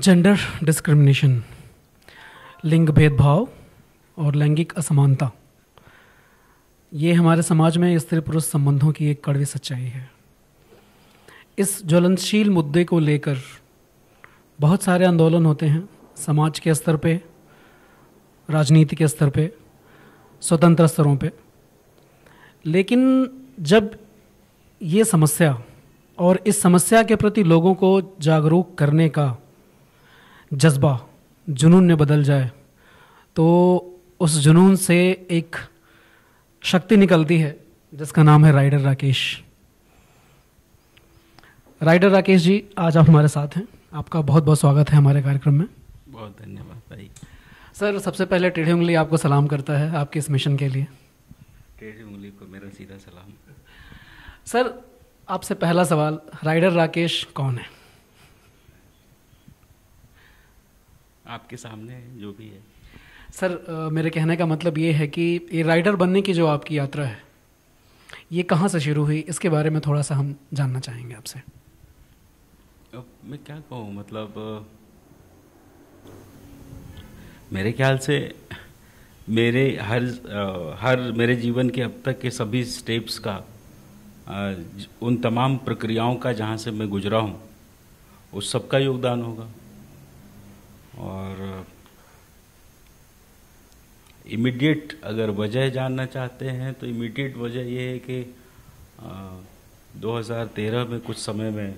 Gender discrimination लिंग भेदभाव और लैंगिक असमानता। ये हमारे समाज में स्त्री पुरुष संबंधों की एक कड़वी सच्चाई है। इस ज्वलनशील मुद्दे को लेकर बहुत सारे आंदोलन होते हैं समाज के स्तर पे, राजनीति के स्तर पे, स्वतंत्र स्तरों पे। लेकिन जब ये समस्या और इस समस्या के प्रति लोगों को जागरूक करने का जज्बा जुनून में बदल जाए तो उस जुनून से एक शक्ति निकलती है जिसका नाम है राइडर राकेश। राइडर राकेश जी आज आप हमारे साथ हैं। आपका बहुत बहुत स्वागत है हमारे कार्यक्रम में। बहुत धन्यवाद भाई। सर सबसे पहले टेढ़ी उंगली आपको सलाम करता है आपके इस मिशन के लिए। टेढ़ी उंगली को मेरा सीधा सलाम। सर आपसे पहला सवाल राइडर राकेश कौन है? आपके सामने जो भी है। सर मेरे कहने का मतलब ये है कि ये राइडर बनने की जो आपकी यात्रा है ये कहाँ से शुरू हुई इसके बारे में थोड़ा सा हम जानना चाहेंगे आपसे। अब मैं क्या कहूँ मतलब मेरे ख्याल से मेरे हर हर मेरे जीवन के अब तक के सभी स्टेप्स का उन तमाम प्रक्रियाओं का जहाँ से मैं गुजरा हूँ उस सबका योगदान होगा। और इमीडिएट अगर वजह जानना चाहते हैं तो इमीडिएट वजह ये है कि अ, 2013 में कुछ समय में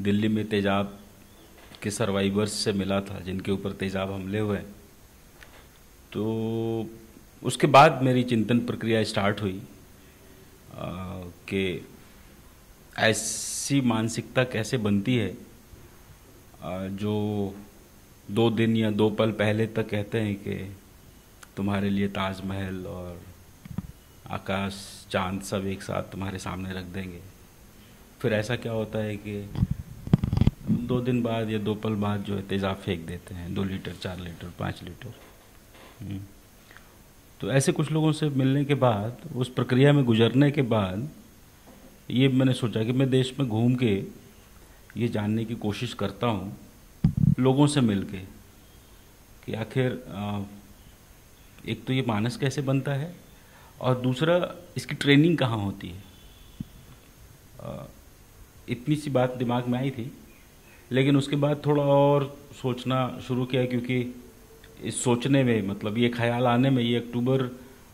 दिल्ली में तेजाब के सर्वाइवर्स से मिला था जिनके ऊपर तेजाब हमले हुए। तो उसके बाद मेरी चिंतन प्रक्रिया स्टार्ट हुई कि ऐसी मानसिकता कैसे बनती है अ, जो दो दिन या दो पल पहले तक कहते हैं कि तुम्हारे लिए ताजमहल और आकाश, चाँद सब एक साथ तुम्हारे सामने रख देंगे फिर ऐसा क्या होता है कि दो दिन बाद या दो पल बाद जो है तेज़ाब फेंक देते हैं, दो लीटर, चार लीटर, पाँच लीटर हम्म। तो ऐसे कुछ लोगों से मिलने के बाद, उस प्रक्रिया में गुजरने के बाद, ये मैंने सोचा कि मैं देश में घूम के ये जानने की कोशिश करता हूँ लोगों से मिल के कि आखिर एक तो ये मानस कैसे बनता है और दूसरा इसकी ट्रेनिंग कहाँ होती है? इतनी सी बात दिमाग में आई थी लेकिन उसके बाद थोड़ा और सोचना शुरू किया क्योंकि इस सोचने में मतलब ये ख्याल आने में ये अक्टूबर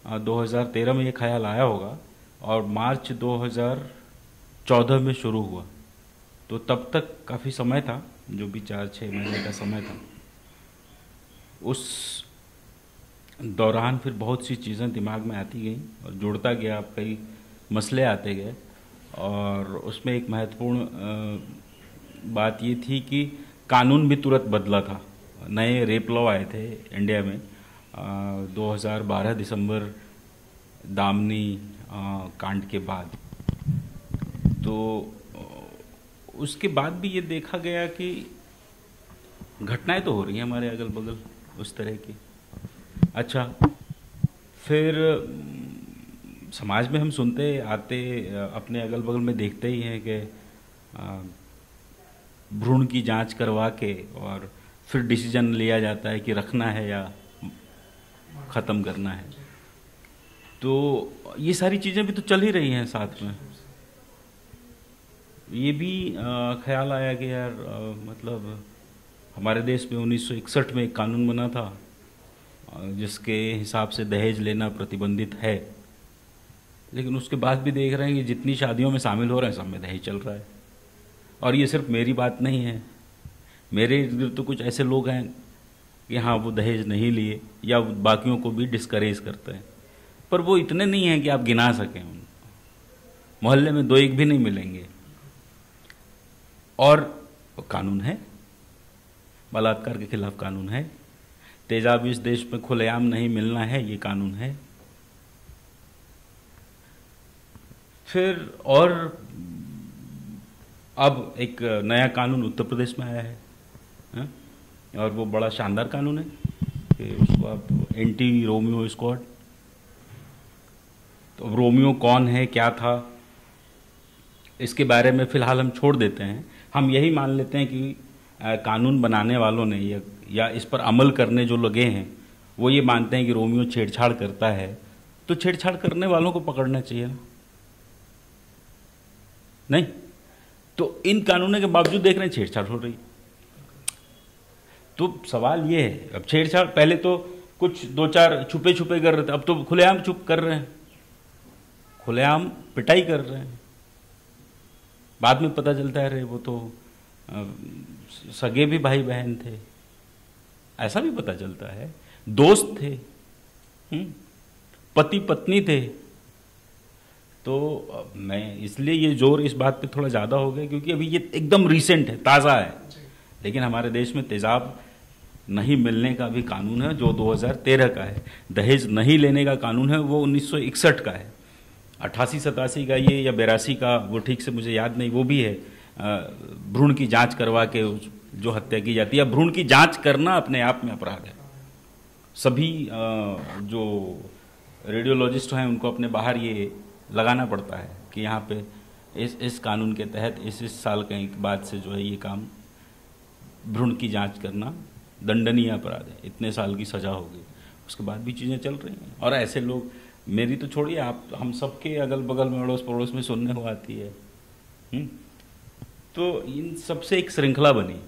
अ, 2013 में ये ख्याल आया होगा और मार्च 2014 में शुरू हुआ। तो तब तक काफ़ी समय था। जो भी चार छः महीने का समय था उस दौरान फिर बहुत सी चीज़ें दिमाग में आती गई और जुड़ता गया कई मसले आते गए और उसमें एक महत्वपूर्ण बात ये थी कि कानून भी तुरंत बदला था। नए रेप लॉ आए थे इंडिया में अ, 2012 दिसंबर दामनी कांड के बाद। तो उसके बाद भी ये देखा गया कि घटनाएँ तो हो रही हैं हमारे अगल बगल उस तरह की। अच्छा फिर, समाज में हम सुनते आते, अपने अगल बगल में देखते ही हैं कि भ्रूण की जाँच करवा के और फिर डिसीज़न लिया जाता है कि रखना है या ख़त्म करना है। तो ये सारी चीज़ें भी तो चल ही रही हैं साथ में। ये भी ख्याल आया कि यार मतलब हमारे देश में 1961 में एक कानून बना था जिसके हिसाब से दहेज लेना प्रतिबंधित है। लेकिन उसके बाद भी देख रहे हैं कि जितनी शादियों में शामिल हो रहे हैं, सब में दहेज चल रहा है। और ये सिर्फ़ मेरी बात नहीं है। मेरे इर्द तो कुछ ऐसे लोग हैं कि हाँ वो दहेज नहीं लिए, या बाकियों को भी डिस्करेज करते हैं। पर वो इतने नहीं हैं कि आप गिना सकें उनको। मोहल्ले में दो एक भी नहीं मिलेंगे। और कानून है। बलात्कार के खिलाफ कानून है। तेजाब इस देश में खुलेआम नहीं मिलना है, ये कानून है। फिर और अब एक नया कानून उत्तर प्रदेश में आया है हाँ? और वो बड़ा शानदार कानून है कि उसको आप एंटी रोमियो स्क्वाड। तो रोमियो कौन है, क्या था, इसके बारे में फ़िलहाल हम छोड़ देते हैं। हम यही मान लेते हैं कि कानून बनाने वालों ने या, इस पर अमल करने जो लगे हैं वो ये मानते हैं कि रोमियो छेड़छाड़ करता है तो छेड़छाड़ करने वालों को पकड़ना चाहिए ना। नहीं? तो इन कानूनों के बावजूद देख रहे हैं छेड़छाड़ हो रही तो सवाल ये है अब छेड़छाड़ पहले तो कुछ दो चार छुपे छुपे कर रहे थे अब तो खुलेआम चुप कर रहे हैं। खुलेआम पिटाई कर रहे हैं। बाद में पता चलता है अरे वो तो सगे भी भाई बहन थे। ऐसा भी पता चलता है। दोस्त थे हम्म, पति पत्नी थे। तो मैं इसलिए ये ज़ोर इस बात पे थोड़ा ज़्यादा हो गया क्योंकि अभी ये एकदम रिसेंट है ताज़ा है। लेकिन हमारे देश में तेज़ाब नहीं मिलने का भी कानून है जो 2013 का है। दहेज नहीं लेने का कानून है वो 1961 का है। अट्ठासी सतासी का ये या बेरासी का, वो ठीक से मुझे याद नहीं, वो भी है। भ्रूण की जाँच करवा के जो हत्या की जाती है। भ्रूण की जाँच करना अपने आप में अपराध है। सभी जो रेडियोलॉजिस्ट हैं, उनको अपने बाहर ये लगाना पड़ता है कि यहाँ पे इस इस कानून के तहत इस इस साल के बाद से जो है ये काम, भ्रूण की जाँच करना दंडनीय अपराध है। इतने साल की सज़ा होगी उसके बाद भी चीज़ें चल रही हैं। और ऐसे लोग मेरी तो छोड़िए, आप, हम सबके अगल बगल में अड़ोस पड़ोस में सुनने को आती है। हुँ? हम्म? तो इन सबसे एक श्रृंखला बनी।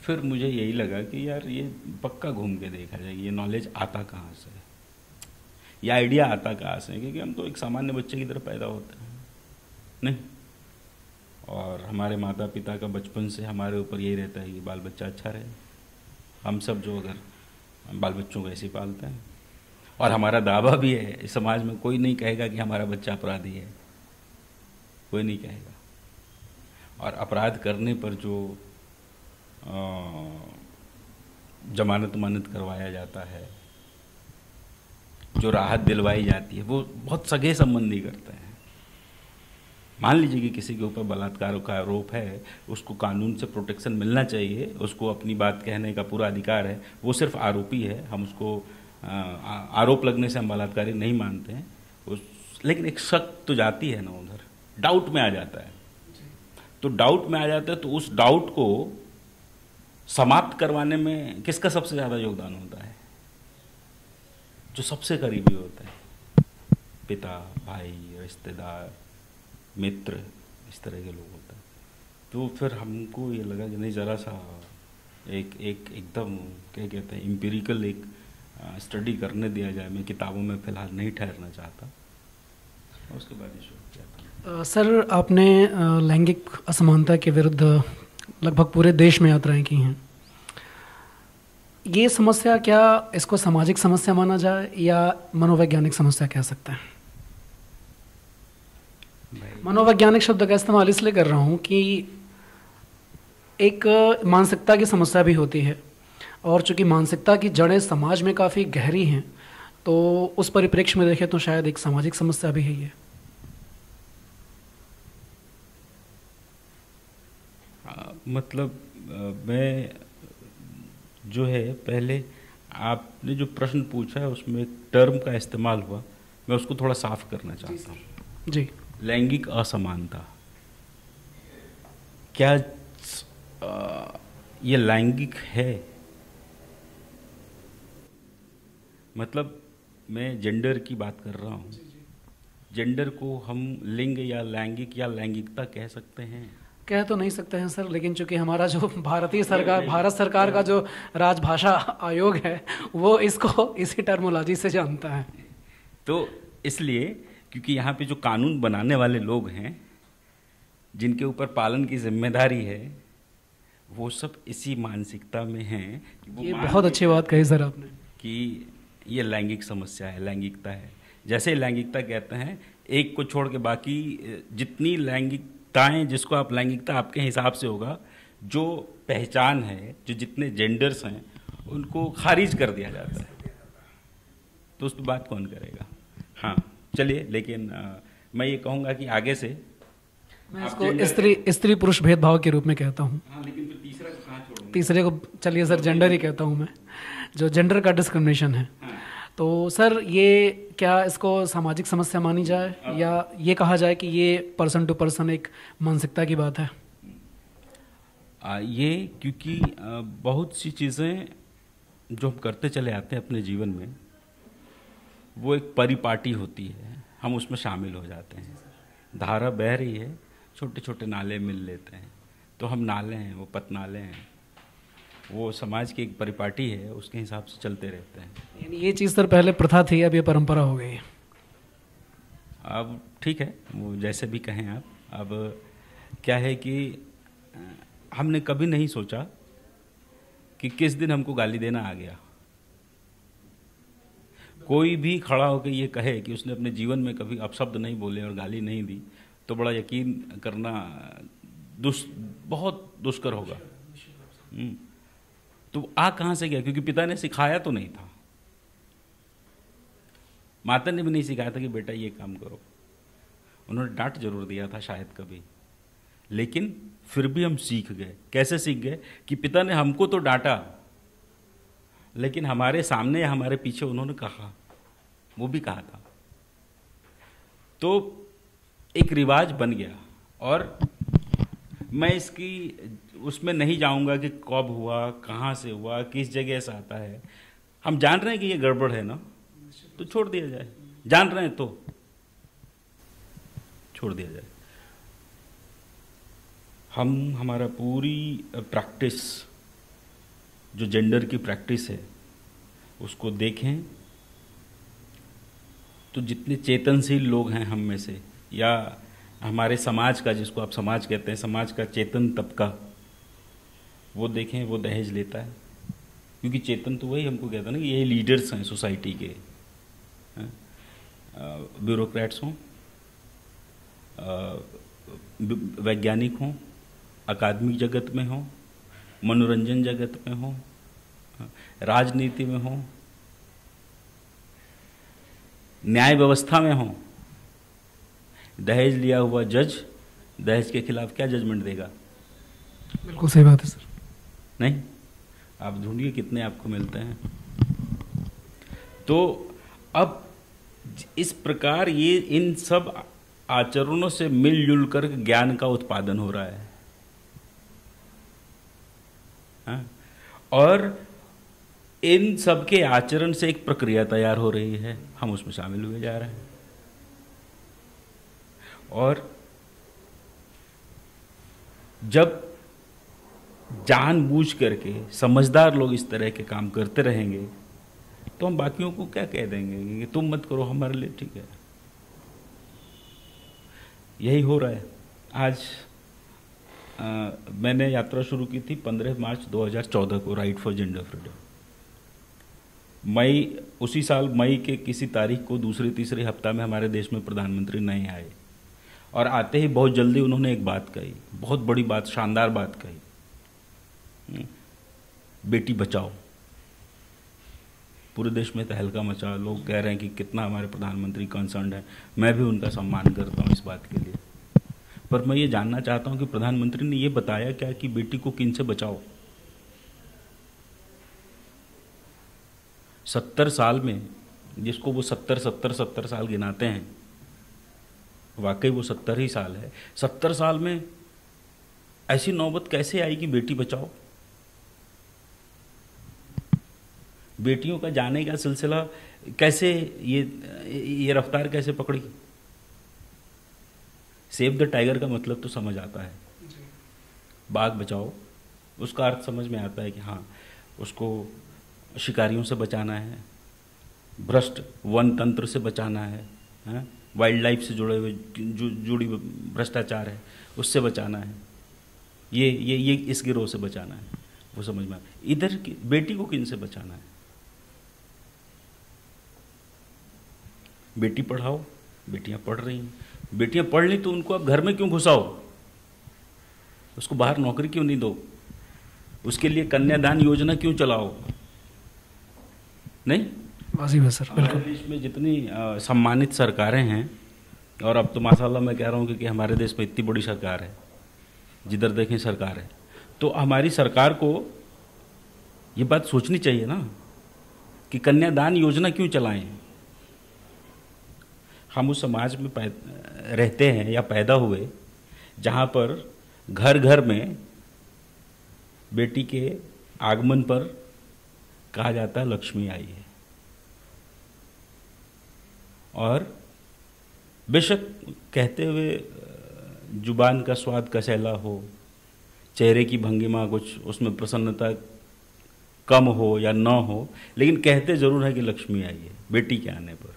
फिर मुझे यही लगा कि यार, ये पक्का घूम के देखा जाए, ये नॉलेज आता कहाँ से? ये आइडिया आता कहाँ से? क्योंकि हम तो एक सामान्य बच्चे की तरह पैदा होते हैं। नहीं? और हमारे माता पिता का बचपन से हमारे ऊपर यही रहता है कि बाल बच्चा अच्छा रहे। हम सब जो अगर बाल बच्चों को ऐसे पालते हैं। और हमारा दावा भी है इस समाज में कोई नहीं कहेगा कि हमारा बच्चा अपराधी है। कोई नहीं कहेगा। और अपराध करने पर जो जमानत मानत करवाया जाता है, जो राहत दिलवाई जाती है, वो बहुत सगे संबंधी करते हैं। मान लीजिए कि किसी के ऊपर बलात्कार का आरोप है, उसको कानून से प्रोटेक्शन मिलना चाहिए, उसको अपनी बात कहने का पूरा अधिकार है, वो सिर्फ़ आरोपी है, हम उसको आरोप लगने से हम बलात्कारी नहीं मानते हैं। उस, लेकिन एक शक तो जाती है ना उधर। डाउट में आ जाता है। तो डाउट में आ जाता है तो उस डाउट को समाप्त करवाने में किसका सबसे ज़्यादा योगदान होता है? जो सबसे करीबी होता है। पिता, भाई, रिश्तेदार, मित्र, इस तरह के लोग होते हैं। तो फिर हमको ये लगा कि नहीं, ज़रा सा एक एक एकदम, क्या कहते हैं इम्पेरिकल एक स्टडी करने दिया जाए। मैं किताबों में फ़िलहाल नहीं ठहरना चाहता। उसके बाद सर आपने लैंगिक असमानता के विरुद्ध लगभग पूरे देश में यात्राएँ की हैं। ये समस्या क्या इसको सामाजिक समस्या माना जाए या मनोवैज्ञानिक समस्या कह सकते हैं? मनोवैज्ञानिक शब्द का इस्तेमाल इसलिए कर रहा हूँ कि एक मानसिकता की समस्या भी होती है। और चूँकि मानसिकता की जड़ें समाज में काफ़ी गहरी हैं तो उस परिप्रेक्ष्य में देखें तो शायद एक सामाजिक समस्या भी है ये। मतलब मैं जो है पहले आपने जो प्रश्न पूछा है उसमें एक टर्म का इस्तेमाल हुआ मैं उसको थोड़ा साफ़ करना चाहता हूँ। जी। लैंगिक असमानता। क्या आ, ये लैंगिक है? मतलब मैं जेंडर की बात कर रहा हूँ। जेंडर को हम लिंग या लैंगिक या लैंगिकता कह सकते हैं। कह तो नहीं सकते हैं सर लेकिन चूँकि हमारा जो भारतीय सरकार भारत सरकार का जो राजभाषा आयोग है वो इसको इसी टर्मोलॉजी से जानता है। तो इसलिए क्योंकि यहाँ पे जो कानून बनाने वाले लोग हैं जिनके ऊपर पालन की ज़िम्मेदारी है वो सब इसी मानसिकता में हैं। ये बहुत अच्छी बात कही सर आपने। कि ये लैंगिक समस्या है लैंगिकता है। जैसे लैंगिकता कहते हैं एक को छोड़ के बाकी जितनी लैंगिकताएँ जिसको आप लैंगिकता आपके हिसाब से होगा जो पहचान है जो जितने जेंडर्स हैं उनको खारिज कर दिया जाता है। तो उस बात कौन करेगा? हाँ चलिए लेकिन आ, मैं ये कहूँगा कि आगे से मैं इसको स्त्री स्त्री पुरुष भेदभाव के रूप में कहता हूँ। हाँ, लेकिन तीसरा को तीसरे को चलिए सर जेंडर ही कहता हूँ मैं जो जेंडर का डिस्क्रिमिनेशन हाँ। तो सर ये क्या इसको सामाजिक समस्या मानी जाए? हाँ। या ये कहा जाए कि ये पर्सन टू पर्सन एक मानसिकता की बात है? आ, ये क्योंकि बहुत सी चीज़ें जो हम करते चले आते हैं अपने जीवन में वो एक परिपाटी होती है। हम उसमें शामिल हो जाते हैं। धारा बह रही है छोटे छोटे नाले मिल लेते हैं। तो हम नाले हैं वो पतनाले हैं। वो समाज की एक परिपाटी है उसके हिसाब से चलते रहते हैं। यानी ये चीज़ सर पहले प्रथा थी अब ये परंपरा हो गई अब ठीक है वो जैसे भी कहें आप। अब क्या है कि हमने कभी नहीं सोचा कि किस दिन हमको गाली देना आ गया। कोई भी खड़ा होकर ये कहे कि उसने अपने जीवन में कभी अपशब्द नहीं बोले और गाली नहीं दी तो बड़ा यकीन करना दुष् बहुत दुष्कर होगा। हम्म। तो आ कहाँ से गया? क्योंकि पिता ने सिखाया तो नहीं था। माता ने भी नहीं सिखाया था कि बेटा ये काम करो। उन्होंने डांट ज़रूर दिया था शायद कभी। लेकिन फिर भी हम सीख गए। कैसे सीख गए? कि पिता ने हमको तो डांटा, लेकिन हमारे सामने या हमारे पीछे उन्होंने कहा। वो भी कहा था। तो एक रिवाज बन गया। और मैं इसकी उसमें नहीं जाऊँगा कि कब हुआ, कहाँ से हुआ, किस जगह से आता है। हम जान रहे हैं कि ये गड़बड़ है ना? तो छोड़ दिया जाए। जान रहे हैं तो छोड़ दिया जाए। हम, हमारा पूरी प्रैक्टिस, जो जेंडर की प्रैक्टिस है, उसको देखें। तो जितने चेतनशील लोग हैं हम में से, या हमारे समाज का, जिसको आप समाज कहते हैं, समाज का चेतन तबका वो देखें, वो दहेज लेता है। क्योंकि चेतन तो वही हमको कहता है ना कि ये लीडर्स हैं सोसाइटी के। ब्यूरोक्रेट्स हों वैज्ञानिक हों, अकादमिक जगत में हों, मनोरंजन जगत में हों राजनीति में हों, न्याय व्यवस्था में हों, दहेज लिया हुआ जज, दहेज के खिलाफ क्या जजमेंट देगा? बिल्कुल सही बात है, सर। नहीं? आप ढूंढिए कितने आपको मिलते हैं। तो अब इस प्रकार ये, इन सब आचरणों से मिलजुल कर ज्ञान का उत्पादन हो रहा है। हा? और इन सब के आचरण से एक प्रक्रिया तैयार हो रही है। हम उसमें शामिल हुए जा रहे हैं। और जब जानबूझ करके समझदार लोग इस तरह के काम करते रहेंगे तो हम बाकियों को क्या कह देंगे कि तुम मत करो हमारे लिए ठीक है। यही हो रहा है। आज आ, मैंने यात्रा शुरू की थी 15 मार्च 2014 को राइट फॉर जेंडर फ्रीडम मई उसी साल मई के किसी तारीख को दूसरे तीसरे हफ़्ता में हमारे देश में प्रधानमंत्री नहीं आए। और आते ही बहुत जल्दी उन्होंने एक बात कही बहुत बड़ी बात शानदार बात कही। बेटी बचाओ। पूरे देश में तहलका मचा। लोग कह रहे हैं कि कितना हमारे प्रधानमंत्री कंसर्न है। मैं भी उनका सम्मान करता हूँ इस बात के लिए। पर मैं ये जानना चाहता हूँ कि प्रधानमंत्री ने ये बताया क्या कि बेटी को किन से बचाओ? सत्तर साल में जिसको वो सत्तर सत्तर सत्तर साल गिनाते हैं, वाकई वो सत्तर ही साल है। सत्तर साल में ऐसी नौबत कैसे आई कि बेटी बचाओ? बेटियों का जाने का सिलसिला कैसे ये ये रफ्तार कैसे पकड़ी? सेव द टाइगर का मतलब तो समझ आता है। बाघ बचाओ। उसका अर्थ समझ में आता है कि हाँ उसको शिकारियों से बचाना है भ्रष्ट वन तंत्र से बचाना है, है? वाइल्ड लाइफ से जुड़े हुए जु, जुड़ी भ्रष्टाचार है उससे बचाना है। ये ये ये इस गिरोह से बचाना है। वो समझ में इधर की बेटी को किन से बचाना है? बेटी पढ़ाओ बेटियाँ पढ़ रही हैं। बेटियाँ पढ़ ली तो उनको आप घर में क्यों घुसाओ? उसको बाहर नौकरी क्यों नहीं दो? उसके लिए कन्यादान योजना क्यों चलाओ? नहीं? सर हमारे देश में जितनी आ, सम्मानित सरकारें हैं और अब तो माशाल्लाह मैं कह रहा हूँ कि हमारे देश में इतनी बड़ी सरकार है जिधर देखें सरकार है। तो हमारी सरकार को ये बात सोचनी चाहिए ना कि कन्यादान योजना क्यों चलाएँ? हम उस समाज में रहते हैं या पैदा हुए, जहाँ पर घर घर में बेटी के आगमन पर कहा जाता है लक्ष्मी आई है। और बेशक कहते हुए ज़ुबान का स्वाद कसैला हो, चेहरे की भंगिमा कुछ उसमें प्रसन्नता कम हो या न हो, लेकिन कहते ज़रूर है कि लक्ष्मी आई है, बेटी के आने पर।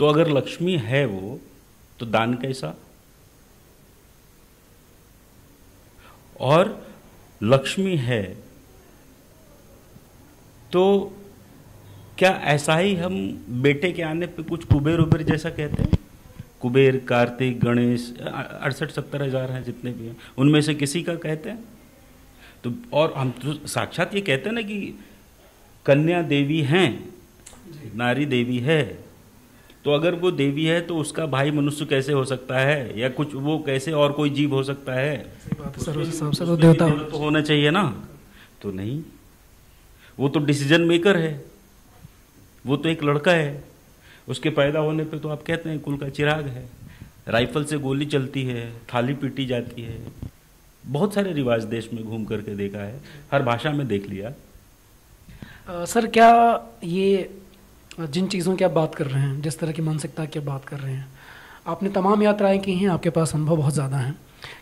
तो अगर लक्ष्मी है वो तो दान कैसा? और लक्ष्मी है तो क्या ऐसा ही हम बेटे के आने पे कुछ कुबेर उबेर जैसा कहते हैं? कुबेर कार्तिक गणेश अड़सठ सत्तर हज़ार हैं जितने भी हैं उनमें से किसी का कहते हैं? तो और हम तो साक्षात ये कहते हैं ना कि कन्या देवी हैं नारी देवी है। तो अगर वो देवी है तो उसका भाई मनुष्य कैसे हो सकता है? या कुछ वो कैसे और कोई जीव हो सकता है? तो देवता। तो होना चाहिए ना। तो नहीं। वो तो डिसीज़न मेकर है। वो तो एक लड़का है। उसके पैदा होने पे तो आप कहते हैं कुल का चिराग है। राइफल से गोली चलती है थाली पीटी जाती है। बहुत सारे रिवाज देश में घूम करके देखा है। हर भाषा में देख लिया। आ, सर क्या ये जिन चीज़ों की आप बात कर रहे हैं जिस तरह की मानसिकता की आप बात कर रहे हैं आपने तमाम यात्राएँ की हैं आपके पास अनुभव बहुत ज़्यादा हैं।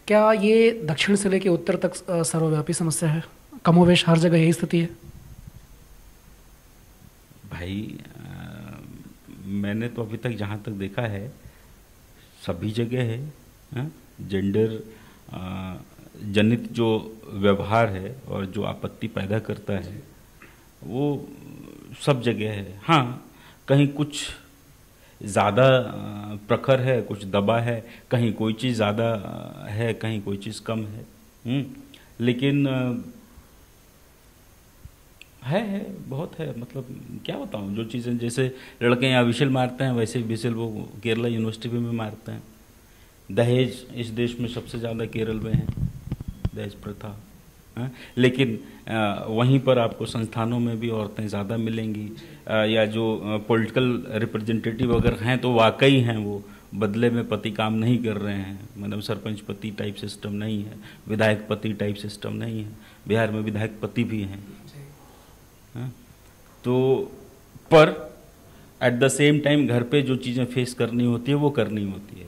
क्या ये दक्षिण से लेकर उत्तर तक सर्वव्यापी समस्या है? कमोवेश हर जगह यही स्थिति है? भाई आ, मैंने तो अभी तक जहाँ तक देखा है सभी जगह है हाँ? जेंडर जनित जो व्यवहार है और जो आपत्ति पैदा करता है वो सब जगह है। हाँ कहीं कुछ ज़्यादा प्रखर है कुछ दबा है कहीं कोई चीज़ ज़्यादा है कहीं कोई चीज़ कम है? हम्म, लेकिन है है बहुत है। मतलब क्या बताऊँ जो चीज़ें जैसे लड़के यहाँ विशल मारते हैं वैसे विशल वो केरला यूनिवर्सिटी में मारते हैं। दहेज इस देश में सबसे ज़्यादा केरल में है दहेज प्रथा। लेकिन वहीं पर आपको संस्थानों में भी औरतें ज़्यादा मिलेंगी। या जो पॉलिटिकल रिप्रेजेंटेटिव अगर हैं तो वाकई हैं वो, बदले में पति काम नहीं कर रहे हैं। मतलब सरपंच पति टाइप सिस्टम नहीं है, विधायक पति टाइप सिस्टम नहीं है, बिहार में विधायक पति भी हैं। है? तो पर एट द सेम टाइम घर पे जो चीज़ें फेस करनी होती है, वो करनी होती है।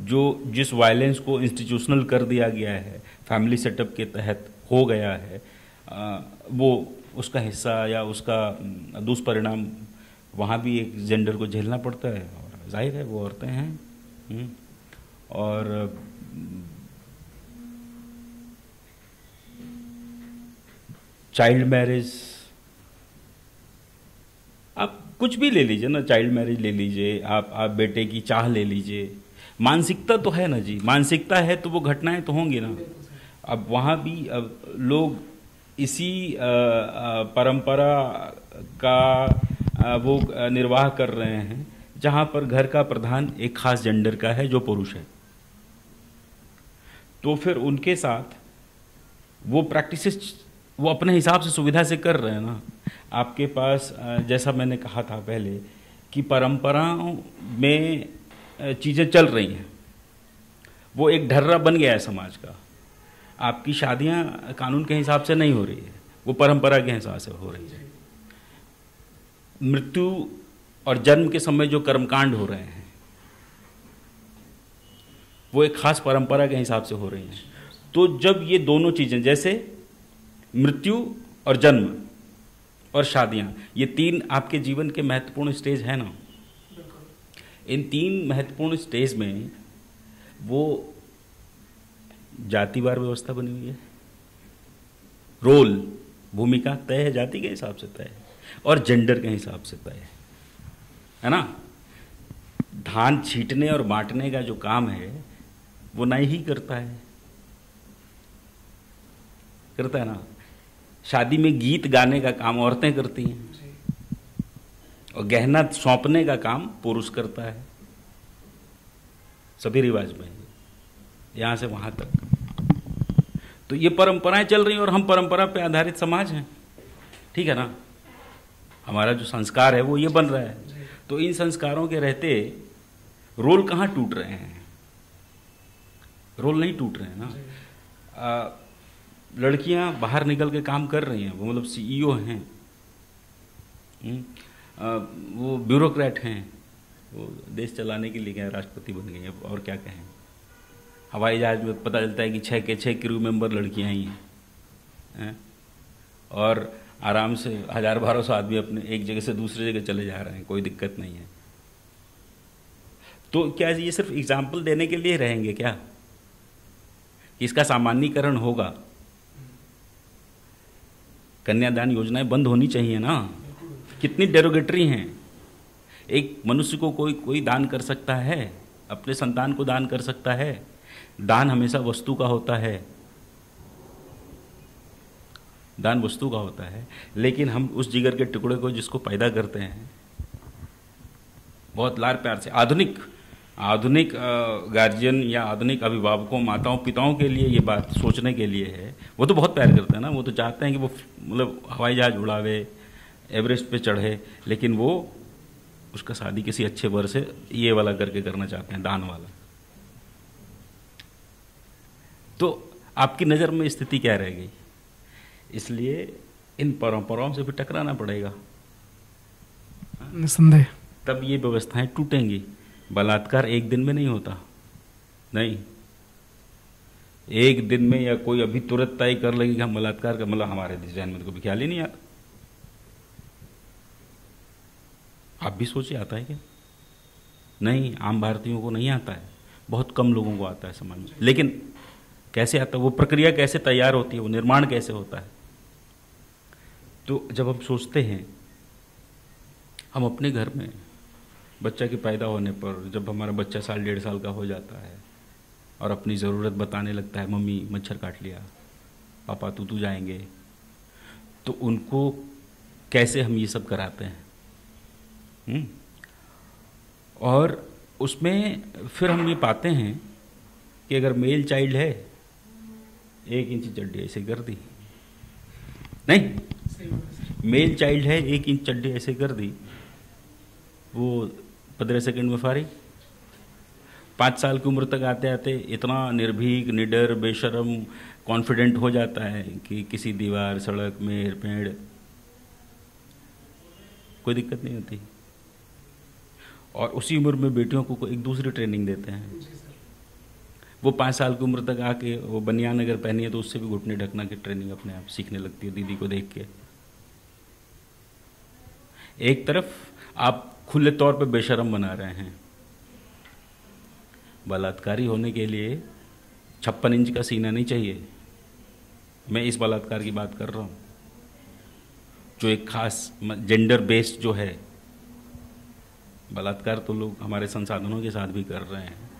जो, जिस वायलेंस को इंस्टीट्यूशनल कर दिया गया है फैमिली सेटअप के तहत हो गया है वो उसका हिस्सा या उसका दुष्परिणाम वहाँ भी एक जेंडर को झेलना पड़ता है और ज़ाहिर है वो औरतें हैं हम्म, और चाइल्ड मैरिज आप कुछ भी ले लीजिए ना चाइल्ड मैरिज ले लीजिए आप आप बेटे की चाह ले लीजिए मानसिकता तो है ना जी मानसिकता है तो वो घटनाएँ तो होंगी ना। अब वहाँ भी अब लोग इसी परंपरा का वो निर्वाह कर रहे हैं, जहाँ पर घर का प्रधान एक खास जेंडर का है, जो पुरुष है। तो फिर उनके साथ वो प्रैक्टिस वो अपने हिसाब से सुविधा से कर रहे हैं ना। आपके पास जैसा मैंने कहा था पहले कि परंपराओं में चीज़ें चल रही हैं। वो एक ढर्रा बन गया है समाज का। आपकी शादियाँ कानून के हिसाब से नहीं हो रही है। वो परंपरा के हिसाब से हो रही है। मृत्यु और जन्म के समय जो कर्मकांड हो रहे हैं, वो एक खास परंपरा के हिसाब से हो रही हैं। तो जब ये दोनों चीज़ें, जैसे मृत्यु और जन्म और शादियाँ, ये तीन आपके जीवन के महत्वपूर्ण स्टेज है ना? इन तीन महत्वपूर्ण स्टेज में वो जातिवार व्यवस्था बनी हुई है। रोल, भूमिका तय है, जाति के हिसाब से तय है और जेंडर के हिसाब से तय है। है ना? धान छीटने और बांटने का जो काम है, वो नाई ही करता है। करता है ना? शादी में गीत गाने का काम औरतें करती हैं। और गहना सौंपने का काम पुरुष करता है। सभी रिवाज में यहाँ से वहाँ तक। तो ये परंपराएँ चल रही हैं और हम परंपरा पे आधारित समाज हैं। ठीक है ना? हमारा जो संस्कार है वो ये बन रहा है। तो इन संस्कारों के रहते रोल कहाँ टूट रहे हैं? रोल नहीं टूट रहे हैं ना? आ, लड़कियाँ बाहर निकल के काम कर रही हैं वो मतलब सीईओ हैं। हम्म, वो ब्यूरोक्रेट हैं। वो देश चलाने के लिए गए राष्ट्रपति बन गए और क्या कहें? हवाई जहाज़ में पता चलता है कि छः के छः क्रू मेंबर लड़कियाँ ही हैं। है? और आराम से हज़ार बारह सौ आदमी अपने एक जगह से दूसरी जगह चले जा रहे हैं, कोई दिक्कत नहीं है। तो क्या ये सिर्फ़ एग्ज़ाम्पल देने के लिए रहेंगे क्या? कि इसका सामान्यकरण होगा। कन्यादान योजनाएँ बंद होनी चाहिए ना? कितनी डेरोगेटरी हैं? एक मनुष्य को कोई कोई दान कर सकता है? अपने संतान को दान कर सकता है? दान हमेशा वस्तु का होता है। दान वस्तु का होता है। लेकिन हम उस जिगर के टुकड़े को जिसको पैदा करते हैं, बहुत लार प्यार से, आधुनिक आधुनिक गार्जियन या आधुनिक अभिभावकों, माताओं, पिताओं के लिए ये बात सोचने के लिए है। वो तो बहुत प्यार करते हैं ना, वो तो चाहते हैं कि वो मतलब हवाई जहाज़ उड़ावे, एवरेस्ट पे चढ़े, लेकिन वो उसका शादी किसी अच्छे वर से ये वाला करके करना चाहते हैं, दान वाला। तो आपकी नज़र में स्थिति क्या रह गई? इसलिए इन परंपराओं से भी टकराना पड़ेगा। निसंदेह। तब ये व्यवस्थाएँ टूटेंगी। बलात्कार एक दिन में नहीं होता। नहीं। एक दिन में या कोई अभी तुरंत तय कर लेगी कि हम बलात्कार का मतलब हमारे डिज़ाइन में तो कभी ख्याल ही नहीं आता। आप भी सोचिए आता है क्या? नहीं आम भारतीयों को नहीं आता है। बहुत कम लोगों को आता है समाज में। लेकिन कैसे आता है, वो प्रक्रिया कैसे तैयार होती है, वो निर्माण कैसे होता है तो जब हम सोचते हैं, हम अपने घर में बच्चा के पैदा होने पर, जब हमारा बच्चा साल, डेढ़ साल का हो जाता है और अपनी ज़रूरत बताने लगता है, मम्मी, मच्छर काट लिया, पापा, तू तू जाएँगे तो उनको कैसे हम ये सब कराते हैं हुँ? हम्म? और उसमें फिर हम ये पाते हैं कि अगर मेल चाइल्ड है एक इंच चड्डी, ऐसे कर दी। नहीं मेल चाइल्ड है, एक इंच चड्डी, ऐसे कर दी। वो पंद्रह सेकंड में फारी। पाँच साल की उम्र तक आते आते इतना निर्भीक, निडर, बेशरम कॉन्फिडेंट हो जाता है कि किसी दीवार, सड़क मेड़ पेड़। कोई दिक्कत नहीं होती। और उसी उम्र में बेटियों को एक दूसरी ट्रेनिंग देते हैं। वो पाँच साल की उम्र तक आके वो बनियान अगर पहनी है तो उससे भी घुटने ढकना की ट्रेनिंग अपने आप सीखने लगती है, दीदी को देख के। एक तरफ़ आप खुले तौर पे बेशरम बना रहे हैं। बलात्कारी होने के लिए छप्पन इंच का सीना नहीं चाहिए। मैं इस बलात्कार की बात कर रहा हूँ। जो एक खास जेंडर बेस्ड जो है, बलात्कार तो लोग हमारे संसाधनों के साथ भी कर रहे हैं।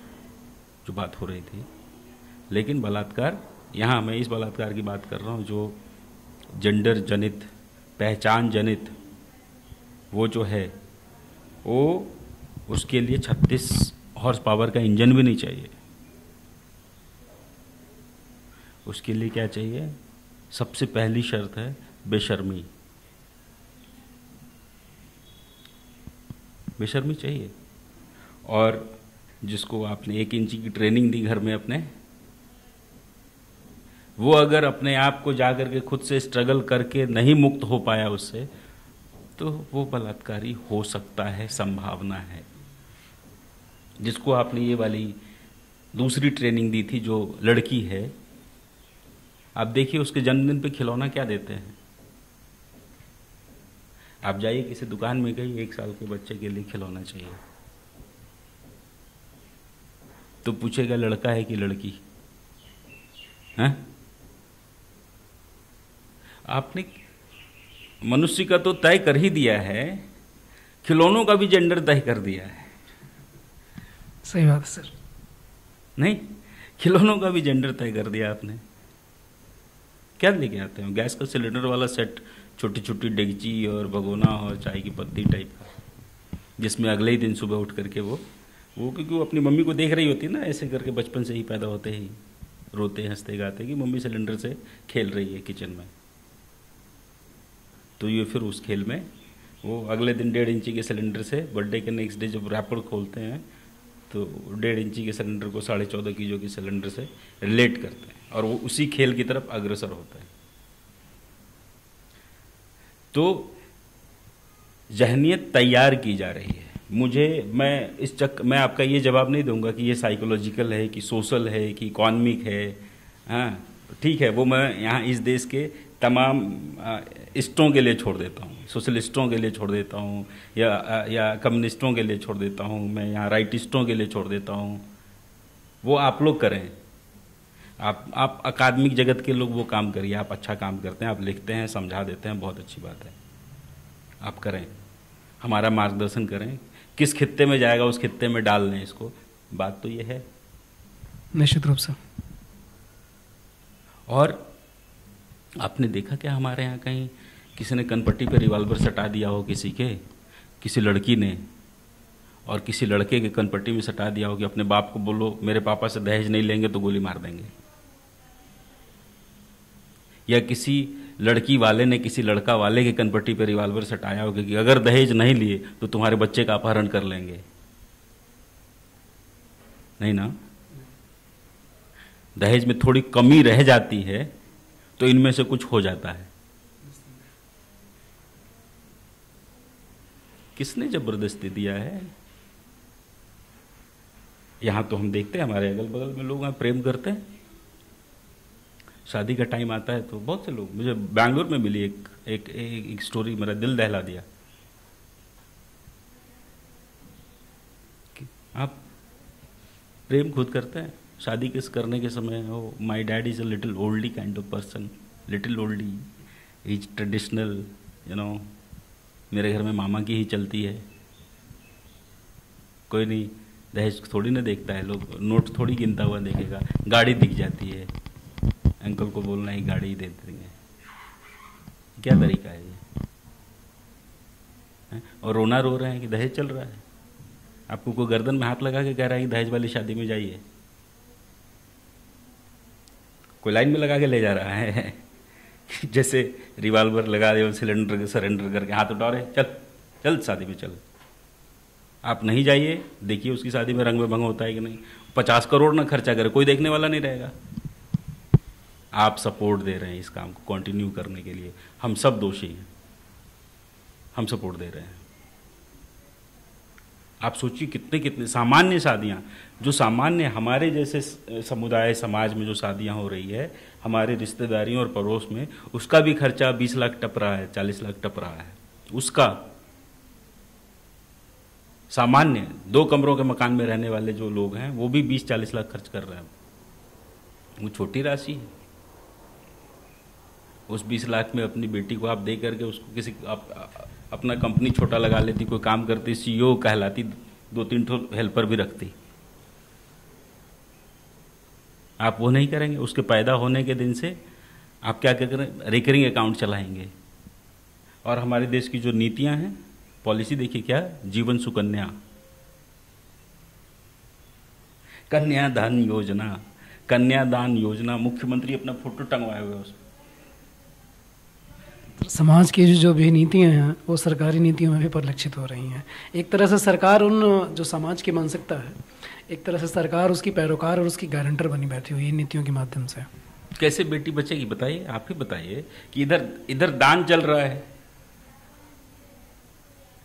जो बात हो रही थी। लेकिन बलात्कार, यहाँ मैं इस बलात्कार की बात कर रहा हूँ, जो जेंडर जनित, पहचान जनित, वो जो है, वो उसके लिए 36 हॉर्स पावर का इंजन भी नहीं चाहिए। उसके लिए क्या चाहिए? सबसे पहली शर्त है बेशर्मी। बेशर्मी चाहिए। और जिसको आपने एक इंची की ट्रेनिंग दी घर में अपने, वो अगर अपने आप को जाकर के खुद से स्ट्रगल करके नहीं मुक्त हो पाया उससे तो वो बलात्कारी हो सकता है, संभावना है। जिसको आपने ये वाली दूसरी ट्रेनिंग दी थी, जो लड़की है, आप देखिए उसके जन्मदिन पे खिलौना क्या देते हैं। आप जाइए किसी दुकान में गई एक साल के बच्चे के लिए खिलौना चाहिए। तो पूछेगा लड़का है कि लड़की? है? आपने मनुष्य का तो तय कर ही दिया है खिलौनों का भी जेंडर तय कर दिया है। सही बात है सर। नहीं खिलौनों का भी जेंडर तय कर दिया आपने। क्या लेके आते हो? गैस का सिलेंडर वाला सेट छोटी छोटी डेगची और भगोना और चाय की पत्ती टाइप का जिसमें अगले ही दिन सुबह उठ करके वो वो क्योंकि वो अपनी मम्मी को देख रही होती है ना, ऐसे करके बचपन से ही पैदा होते ही रोते, हँसते, गाते कि मम्मी सिलेंडर से खेल रही है किचन में। तो ये फिर उस खेल में वो अगले दिन डेढ़ इंची के सिलेंडर से बर्थडे के नेक्स्ट डे जब रैपर खोलते हैं तो डेढ़ इंची के सिलेंडर को साढ़े चौदह की जो कि सिलेंडर से रिलेट करते हैं और वो उसी खेल की तरफ़ अग्रसर होते हैं। तो जहनीत तैयार की जा रही है। मुझे, मैं इस चक, मैं आपका ये जवाब नहीं दूँगा कि ये साइकोलॉजिकल है, कि सोशल है, कि इकॉनमिक है हाँ ठीक है, वो मैं यहाँ इस देश के तमाम इस्टों के लिए छोड़ देता हूँ सोशलिस्टों के लिए छोड़ देता हूँ, या या कम्युनिस्टों के लिए छोड़ देता हूँ, मैं यहाँ राइटिस्टों के लिए छोड़ देता हूँ, वो आप लोग करें। आप आप अकादमिक जगत के लोग वो काम करिए, आप अच्छा काम करते हैं, आप लिखते हैं, समझा देते हैं, बहुत अच्छी बात है। आप करें, हमारा मार्गदर्शन करें किस खत्ते में जाएगा उस खत्ते में डाल लें इसको। बात तो ये है। निश्चित रूप से। और आपने देखा क्या हमारे यहाँ कहीं किसी ने कनपट्टी पे रिवॉल्वर सटा दिया हो किसी के? किसी लड़की ने? और किसी लड़के के कनपट्टी में सटा दिया हो कि अपने बाप को बोलो मेरे पापा से दहेज नहीं लेंगे तो गोली मार देंगे? या किसी लड़की वाले ने किसी लड़का वाले के कनपट्टी पर रिवाल्वर सटाया हो कि अगर दहेज नहीं लिए तो तुम्हारे बच्चे का अपहरण कर लेंगे। नहीं ना? दहेज में थोड़ी कमी रह जाती है तो इनमें से कुछ हो जाता है। किसने ज़बरदस्ती दिया है? यहाँ तो हम देखते हैं, हमारे अगल बगल में लोग प्रेम करते हैं। शादी का टाइम आता है तो बहुत से लोग मुझे बैंगलोर में मिली एक एक, एक, एक स्टोरी मेरा दिल दहला दिया। आप प्रेम खुद करते हैं शादी किस करने के समय हो? My dad is a little oldie kind of person little oldie is traditional you know मेरे घर में मामा की ही चलती है। कोई नहीं दहेज थोड़ी ना देखता है लोग नोट थोड़ी गिनता हुआ देखेगा गाड़ी दिख जाती है। अंकल को बोलना ही गाड़ी दे देंगे क्या तरीका है ये? और रोना रो रहे हैं कि दहेज चल रहा है? आपको कोई गर्दन में हाथ लगा के कह रहा है कि दहेज वाली शादी में जाइए। कोई लाइन में लगा के ले जा रहा है? जैसे रिवाल्वर लगा दे सिलेंडर सरेंडर करके हाथ उठा रहे चल चल शादी में चल। आप नहीं जाइए, देखिए उसकी शादी में रंग में भंग होता है कि नहीं। पचास करोड़ ना खर्चा करे, कोई देखने वाला नहीं रहेगा। आप सपोर्ट दे रहे हैं इस काम को कंटिन्यू करने के लिए। हम सब दोषी हैं। हम सपोर्ट दे रहे हैं। आप सोचिए कितने कितने सामान्य शादियाँ, जो सामान्य हमारे जैसे समुदाय, समाज में जो शादियाँ हो रही है, हमारे रिश्तेदारियों और पड़ोस में, उसका भी खर्चा बीस लाख टप रहा है, चालीस लाख टप रहा है। उसका सामान्य, दो कमरों के मकान में रहने वाले जो लोग हैं, वो भी बीस, चालीस लाख खर्च कर रहे हैं। वो छोटी राशि है। उस बीस लाख में अपनी बेटी को आप दे करके उसको किसी आप, अपना कंपनी छोटा लगा लेती कोई काम करती सीईओ कहलाती दो तीन ठो हेल्पर भी रखती। आप वो नहीं करेंगे उसके पैदा होने के दिन से आप क्या क्या करें रिकरिंग अकाउंट चलाएँगे। और हमारे देश की जो नीतियाँ हैं पॉलिसी देखिए क्या जीवन सुकन्या। कन्यादान योजना कन्यादान योजना मुख्यमंत्री अपना फ़ोटो टंगवाए हुए उसमें समाज की जो भी नीतियाँ हैं, वो सरकारी नीतियों में भी परिलक्षित हो रही हैं। एक तरह से सरकार उन, जो समाज की मानसिकता है, एक तरह से सरकार उसकी पैरोकार और उसकी गारंटर बनी बैठी हुई है नीतियों के माध्यम से। कैसे बेटी बचेगी, बताइए? आप ही बताइए कि इधर इधर दान चल रहा है।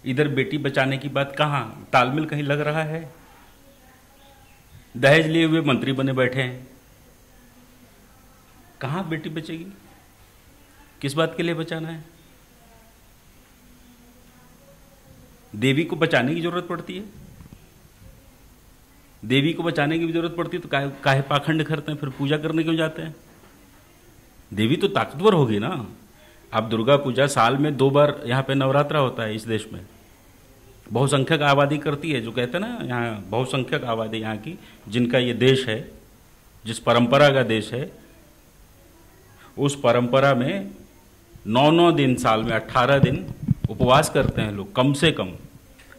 इधर बेटी बचाने की बात कहाँ? तालमेल कहीं लग रहा है? दहेज लिए हुए मंत्री बने बैठे हैं। कहाँ बेटी बचेगी? किस बात के लिए बचाना है? देवी को बचाने की ज़रूरत पड़ती है। देवी को बचाने की भी ज़रूरत पड़ती है तो काहे काहे पाखंड करते हैं, फिर पूजा करने क्यों जाते हैं? देवी तो ताकतवर होगी ना। अब दुर्गा पूजा साल में दो बार यहाँ पे नवरात्रा होता है इस देश में। बहुसंख्यक आबादी करती है, जो कहते हैं ना, यहाँ बहुसंख्यक आबादी यहाँ की, जिनका ये देश है, जिस परंपरा का देश है, उस परंपरा में नौ नौ दिन, साल में अट्ठारह दिन उपवास करते हैं लोग, कम से कम।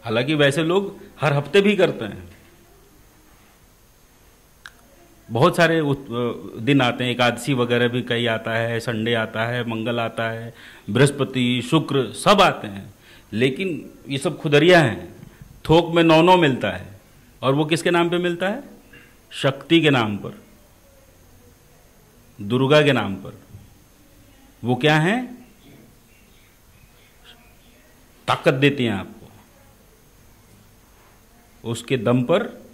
हालाँकि वैसे लोग हर हफ़्ते भी करते हैं। बहुत सारे दिन आते हैं, एकादशी वगैरह भी कई आता है, संडे आता है, मंगल आता है, बृहस्पति, शुक्र सब आते हैं। लेकिन ये सब खुदरिया हैं, थोक में नौ नौ मिलता है। और वो किसके नाम पे मिलता है? शक्ति के नाम पर, दुर्गा के नाम पर। वो क्या है? ताकत देते हैं आपको। उसके दम पर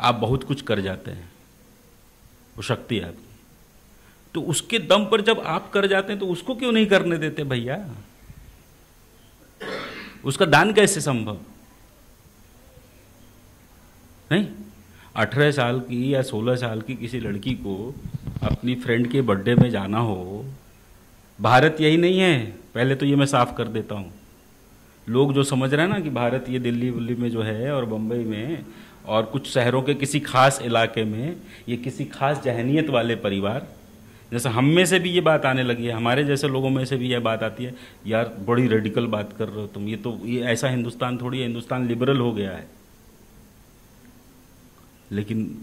आप बहुत कुछ कर जाते हैं। वो शक्ति है आपकी। तो उसके दम पर जब आप कर जाते हैं तो उसको क्यों नहीं करने देते भैया? उसका दान कैसे संभव? नहीं? अठारह साल की या सोलह साल की किसी लड़की को अपनी फ्रेंड के बर्थडे में जाना हो भारत यही नहीं है। पहले तो ये मैं साफ़ कर देता हूँ। लोग जो समझ रहे हैं ना कि भारत ये दिल्ली वुल्ली में जो है और बम्बई में और कुछ शहरों के किसी खास इलाके में ये किसी खास जहनीत वाले परिवार, जैसे हम में से भी ये बात आने लगी है, हमारे जैसे लोगों में से भी ये बात आती है, यार, बड़ी रेडिकल बात कर रहे हो तुम। ये तो ये ऐसा हिंदुस्तान थोड़ी है, हिंदुस्तान लिबरल हो गया है। लेकिन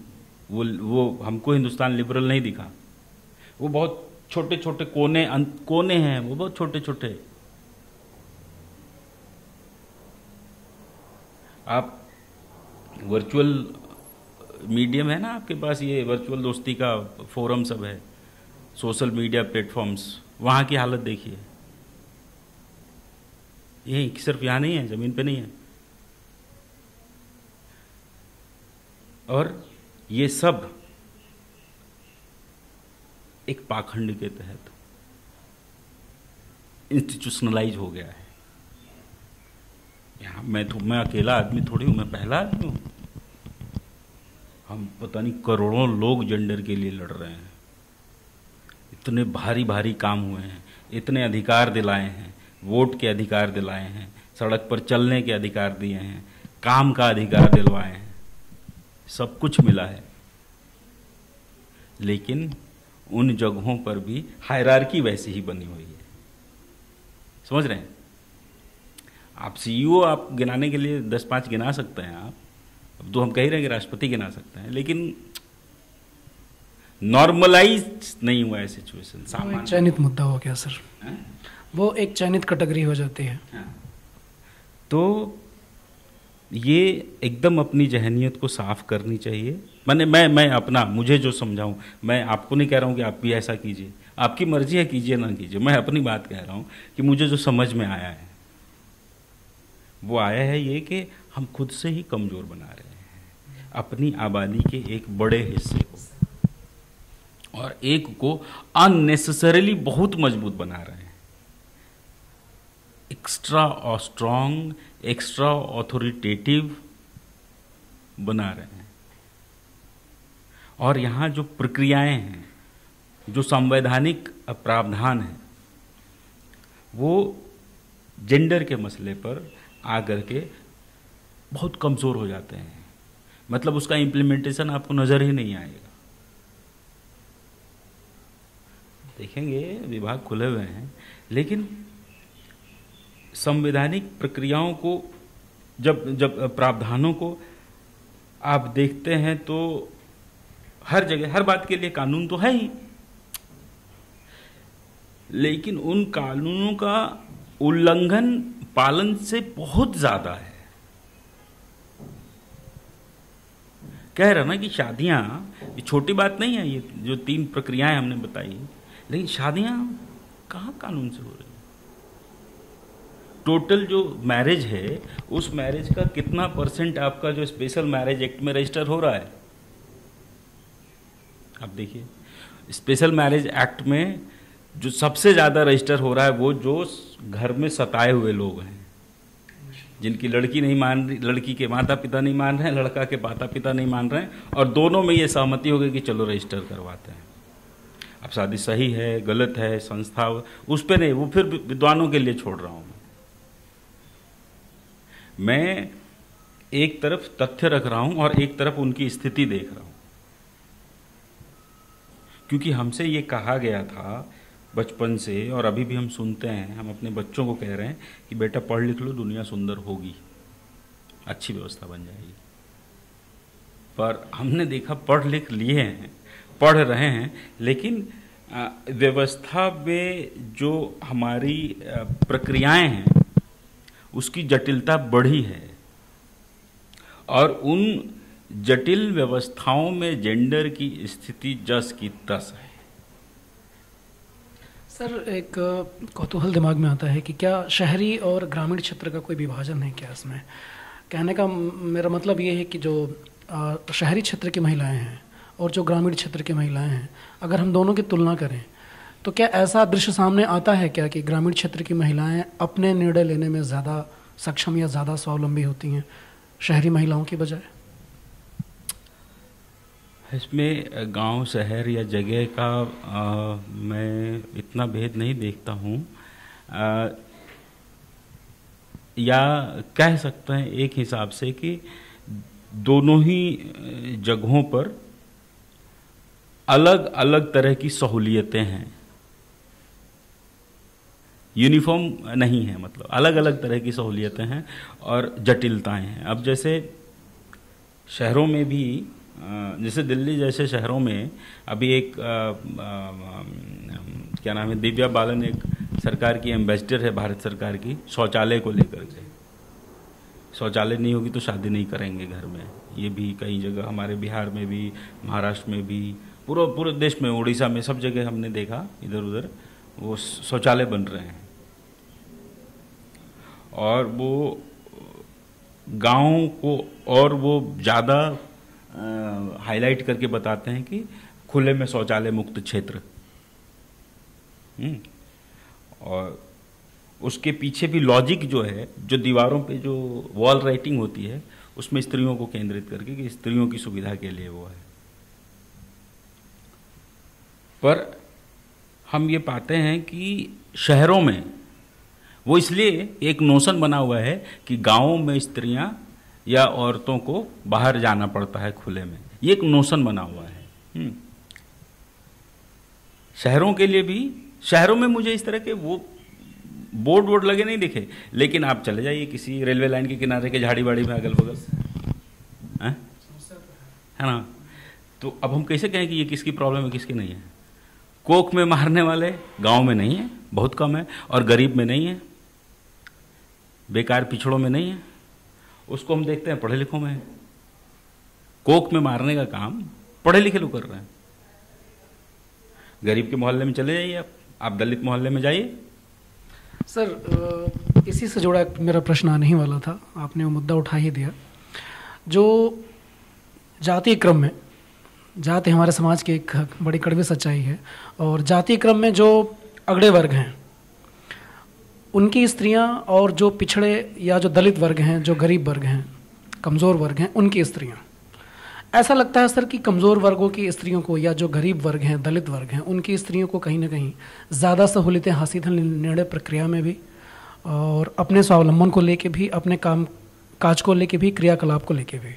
वो वो हमको हिंदुस्तान लिबरल नहीं दिखा। वो बहुत छोटे छोटे कोने कोने हैं, वो बहुत छोटे छोटे आप वर्चुअल मीडियम है ना आपके पास, ये वर्चुअल दोस्ती का फोरम सब है सोशल मीडिया प्लेटफॉर्म्स वहाँ की हालत देखिए। यही, सिर्फ़ यहाँ नहीं है, ज़मीन पे नहीं है। और ये सब एक पाखंड के तहत इंस्टीट्यूशनलाइज हो गया है। यहाँ मैं तो मैं अकेला आदमी थोड़ी हूँ, मैं पहला आदमी हूँ। हम पता नहीं करोड़ों लोग जेंडर के लिए लड़ रहे हैं। इतने भारी भारी काम हुए हैं, इतने अधिकार दिलाए हैं, वोट के अधिकार दिलाए हैं, सड़क पर चलने के अधिकार दिए हैं, काम का अधिकार दिलवाए हैं, सब कुछ मिला है। लेकिन उन जगहों पर भी हायरार्की वैसी ही बनी हुई है। समझ रहे हैं? आप सीईओ आप गिनाने के लिए दस पाँच गिना सकते हैं आप। अब तो हम कह रहे हैं कि राष्ट्रपति गिना सकते हैं लेकिन नॉर्मलाइज नहीं हुआ है सिचुएशन सामान्य। चयनित मुद्दा हो गया सर। है? वो एक चयनित कैटेगरी हो जाती है। हाँ। तो ये एकदम अपनी जहनीत को साफ़ करनी चाहिए। मैंने मैं मैं अपना, मुझे जो समझाऊं, मैं आपको नहीं कह रहा हूँ कि आप भी ऐसा कीजिए। आपकी मर्ज़ी है, कीजिए ना कीजिए। मैं अपनी बात कह रहा हूँ कि मुझे जो समझ में आया है, वो आया है ये कि हम खुद से ही कमज़ोर बना रहे हैं। अपनी आबादी के एक बड़े हिस्से को और एक को अननेसेसरीली बहुत मज़बूत बना रहे हैं। एक्स्ट्रा और स्ट्रांग एक्स्ट्रा ऑथोरिटेटिव बना रहे हैं। और यहाँ जो प्रक्रियाएँ हैं, जो संवैधानिक प्रावधान है, वो जेंडर के मसले पर आकर के बहुत कमज़ोर हो जाते हैं। मतलब उसका इम्प्लीमेंटेशन आपको नज़र ही नहीं आएगा। देखेंगे, विभाग खुले हुए हैं, लेकिन संवैधानिक प्रक्रियाओं को, जब जब प्रावधानों को आप देखते हैं तो हर जगह, हर बात के लिए कानून तो है ही। लेकिन उन कानूनों का उल्लंघन पालन से बहुत ज़्यादा है। कह रहा ना कि शादियाँ, ये छोटी बात नहीं है, ये जो तीन प्रक्रियाएँ हमने बताई, लेकिन शादियाँ कहाँ कानून से हो रही टोटल जो मैरिज है, उस मैरिज का कितना परसेंट आपका जो स्पेशल मैरिज एक्ट में रजिस्टर हो रहा है? आप देखिए। स्पेशल मैरिज एक्ट में जो सबसे ज़्यादा रजिस्टर हो रहा है वो जो घर में सताए हुए लोग हैं। जिनकी लड़की नहीं मान रही, लड़की के माता पिता नहीं मान रहे हैं, लड़का के माता पिता नहीं मान रहे हैं और दोनों में ये सहमति हो गई कि चलो रजिस्टर करवाते हैं। अब शादी सही है, गलत है, संस्था उस पर नहीं, वो फिर विद्वानों के लिए छोड़ रहा हूँ मैं एक तरफ़ तथ्य रख रहा हूँ और एक तरफ़ उनकी स्थिति देख रहा हूँ। क्योंकि हमसे ये कहा गया था बचपन से, और अभी भी हम सुनते हैं, हम अपने बच्चों को कह रहे हैं कि बेटा पढ़ लिख लो, दुनिया सुंदर होगी। अच्छी व्यवस्था बन जाएगी। पर हमने देखा पढ़ लिख लिए हैं, पढ़ रहे हैं, लेकिन व्यवस्था में जो हमारी प्रक्रियाएँ हैं, उसकी जटिलता बढ़ी है। और उन जटिल व्यवस्थाओं में जेंडर की स्थिति जस की तस है। सर, एक कौतूहल दिमाग में आता है कि क्या शहरी और ग्रामीण क्षेत्र का कोई विभाजन है क्या इसमें? कहने का मेरा मतलब ये है कि जो शहरी क्षेत्र की महिलाएँ हैं और जो ग्रामीण क्षेत्र की महिलाएँ हैं, अगर हम दोनों की तुलना करें तो क्या ऐसा दृश्य सामने आता है क्या कि ग्रामीण क्षेत्र की महिलाएँ अपने निर्णय लेने में ज़्यादा सक्षम या ज़्यादा स्वावलंबी होती हैं शहरी महिलाओं की बजाय? इसमें गाँव शहर या जगह का आ, मैं इतना भेद नहीं देखता हूँ। या कह सकते हैं एक हिसाब से कि दोनों ही जगहों पर अलग अलग तरह की सहूलियतें हैं। यूनिफॉर्म नहीं है मतलब अलग अलग तरह की सहूलियतें हैं और जटिलताएँ हैं। अब जैसे शहरों में भी जैसे दिल्ली जैसे शहरों में अभी एक आ, आ, क्या नाम है दिव्या बालन एक सरकार की एम्बेसडर है भारत सरकार की शौचालय को लेकर के। शौचालय नहीं होगी तो शादी नहीं करेंगे घर में। ये भी कई जगह हमारे बिहार में भी महाराष्ट्र में भी पूरा पूरे देश में उड़ीसा में सब जगह हमने देखा इधर उधर वो शौचालय बन रहे हैं। और वो गाँव को और वो ज़्यादा हाईलाइट करके बताते हैं कि खुले में शौचालय मुक्त क्षेत्र। हम्म, और उसके पीछे भी लॉजिक जो है जो दीवारों पे जो वॉल राइटिंग होती है उसमें स्त्रियों को केंद्रित करके कि स्त्रियों की सुविधा के लिए वो है। पर हम ये पाते हैं कि शहरों में वो इसलिए एक नोशन बना हुआ है कि गाँवों में स्त्रियाँ या औरतों को बाहर जाना पड़ता है खुले में। ये एक नोशन बना हुआ है। हम्म। शहरों के लिए भी, शहरों में मुझे इस तरह के वो बोर्ड वोर्ड लगे नहीं दिखे, लेकिन आप चले जाइए किसी रेलवे लाइन के किनारे के झाड़ी बाड़ी में अगल बगल है? ना? तो अब हम कैसे कहें कि ये किसकी प्रॉब्लम है, किसकी नहीं है? कोख में मारने वाले गाँव में नहीं है, बहुत कम है, और गरीब में नहीं है, बेकार पिछड़ों में नहीं है। उसको हम देखते हैं पढ़े लिखों में। कोक में मारने का काम पढ़े लिखे लोग कर रहे हैं। गरीब के मोहल्ले में चले जाइए आप। आप दलित मोहल्ले में जाइए। सर इसी से जुड़ा मेरा प्रश्न आने ही वाला था। आपने वो मुद्दा उठा ही दिया। जो जातीय क्रम में, जाति हमारे समाज की एक बड़ी कड़वी सच्चाई है और जातीय क्रम में जो अगड़े वर्ग हैं उनकी स्त्रियाँ और जो पिछड़े या जो दलित वर्ग हैं जो गरीब वर्ग हैं कमज़ोर वर्ग हैं उनकी स्त्रियाँ। ऐसा लगता है सर कि कमज़ोर वर्गों की स्त्रियों को या जो गरीब वर्ग हैं दलित वर्ग हैं उनकी स्त्रियों को कहीं ना कहीं ज़्यादा सहूलियतें हासिल हैं निर्णय प्रक्रिया में भी और अपने स्वावलंबन को लेके भी अपने काम काज को लेके भी क्रियाकलाप को लेके भी।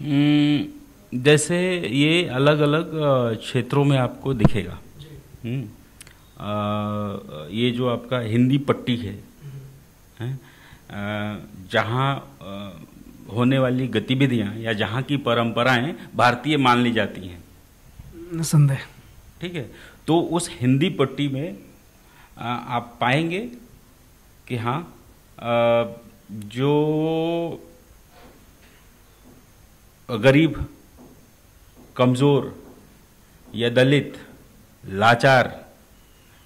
हम्म, जैसे ये अलग अलग क्षेत्रों में आपको दिखेगा। हम्म, ये जो आपका हिंदी पट्टी है, है जहाँ होने वाली गतिविधियाँ या जहाँ की परंपराएँ भारतीय मान ली जाती हैं। संदेह ठीक है? तो उस हिंदी पट्टी में आप पाएँगे कि हाँ जो गरीब कमज़ोर या दलित लाचार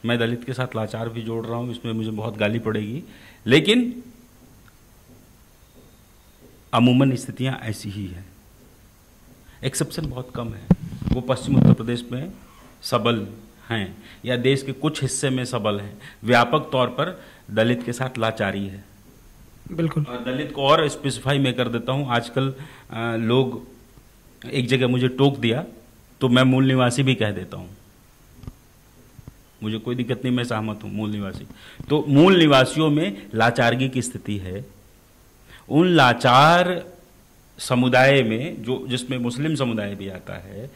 मैं दलित के साथ लाचार भी जोड़ रहा हूँ इसमें मुझे बहुत गाली पड़ेगी। लेकिन अमूमन स्थितियाँ ऐसी ही हैं। एक्सेप्शन बहुत कम है। वो पश्चिम उत्तर प्रदेश में सबल हैं या देश के कुछ हिस्से में सबल हैं। व्यापक तौर पर दलित के साथ लाचारी है। बिल्कुल। और दलित को और स्पेसिफाई मैं कर देता हूँ। आजकल लोग एक जगह मुझे टोक दिया तो मैं मूल निवासी भी कह देता हूँ। मुझे कोई दिक्कत नहीं, मैं सहमत हूँ, मूल निवासी। तो मूल निवासियों में लाचारगी की स्थिति है। उन लाचार समुदाय में जो, जिसमें मुस्लिम समुदाय भी आता है,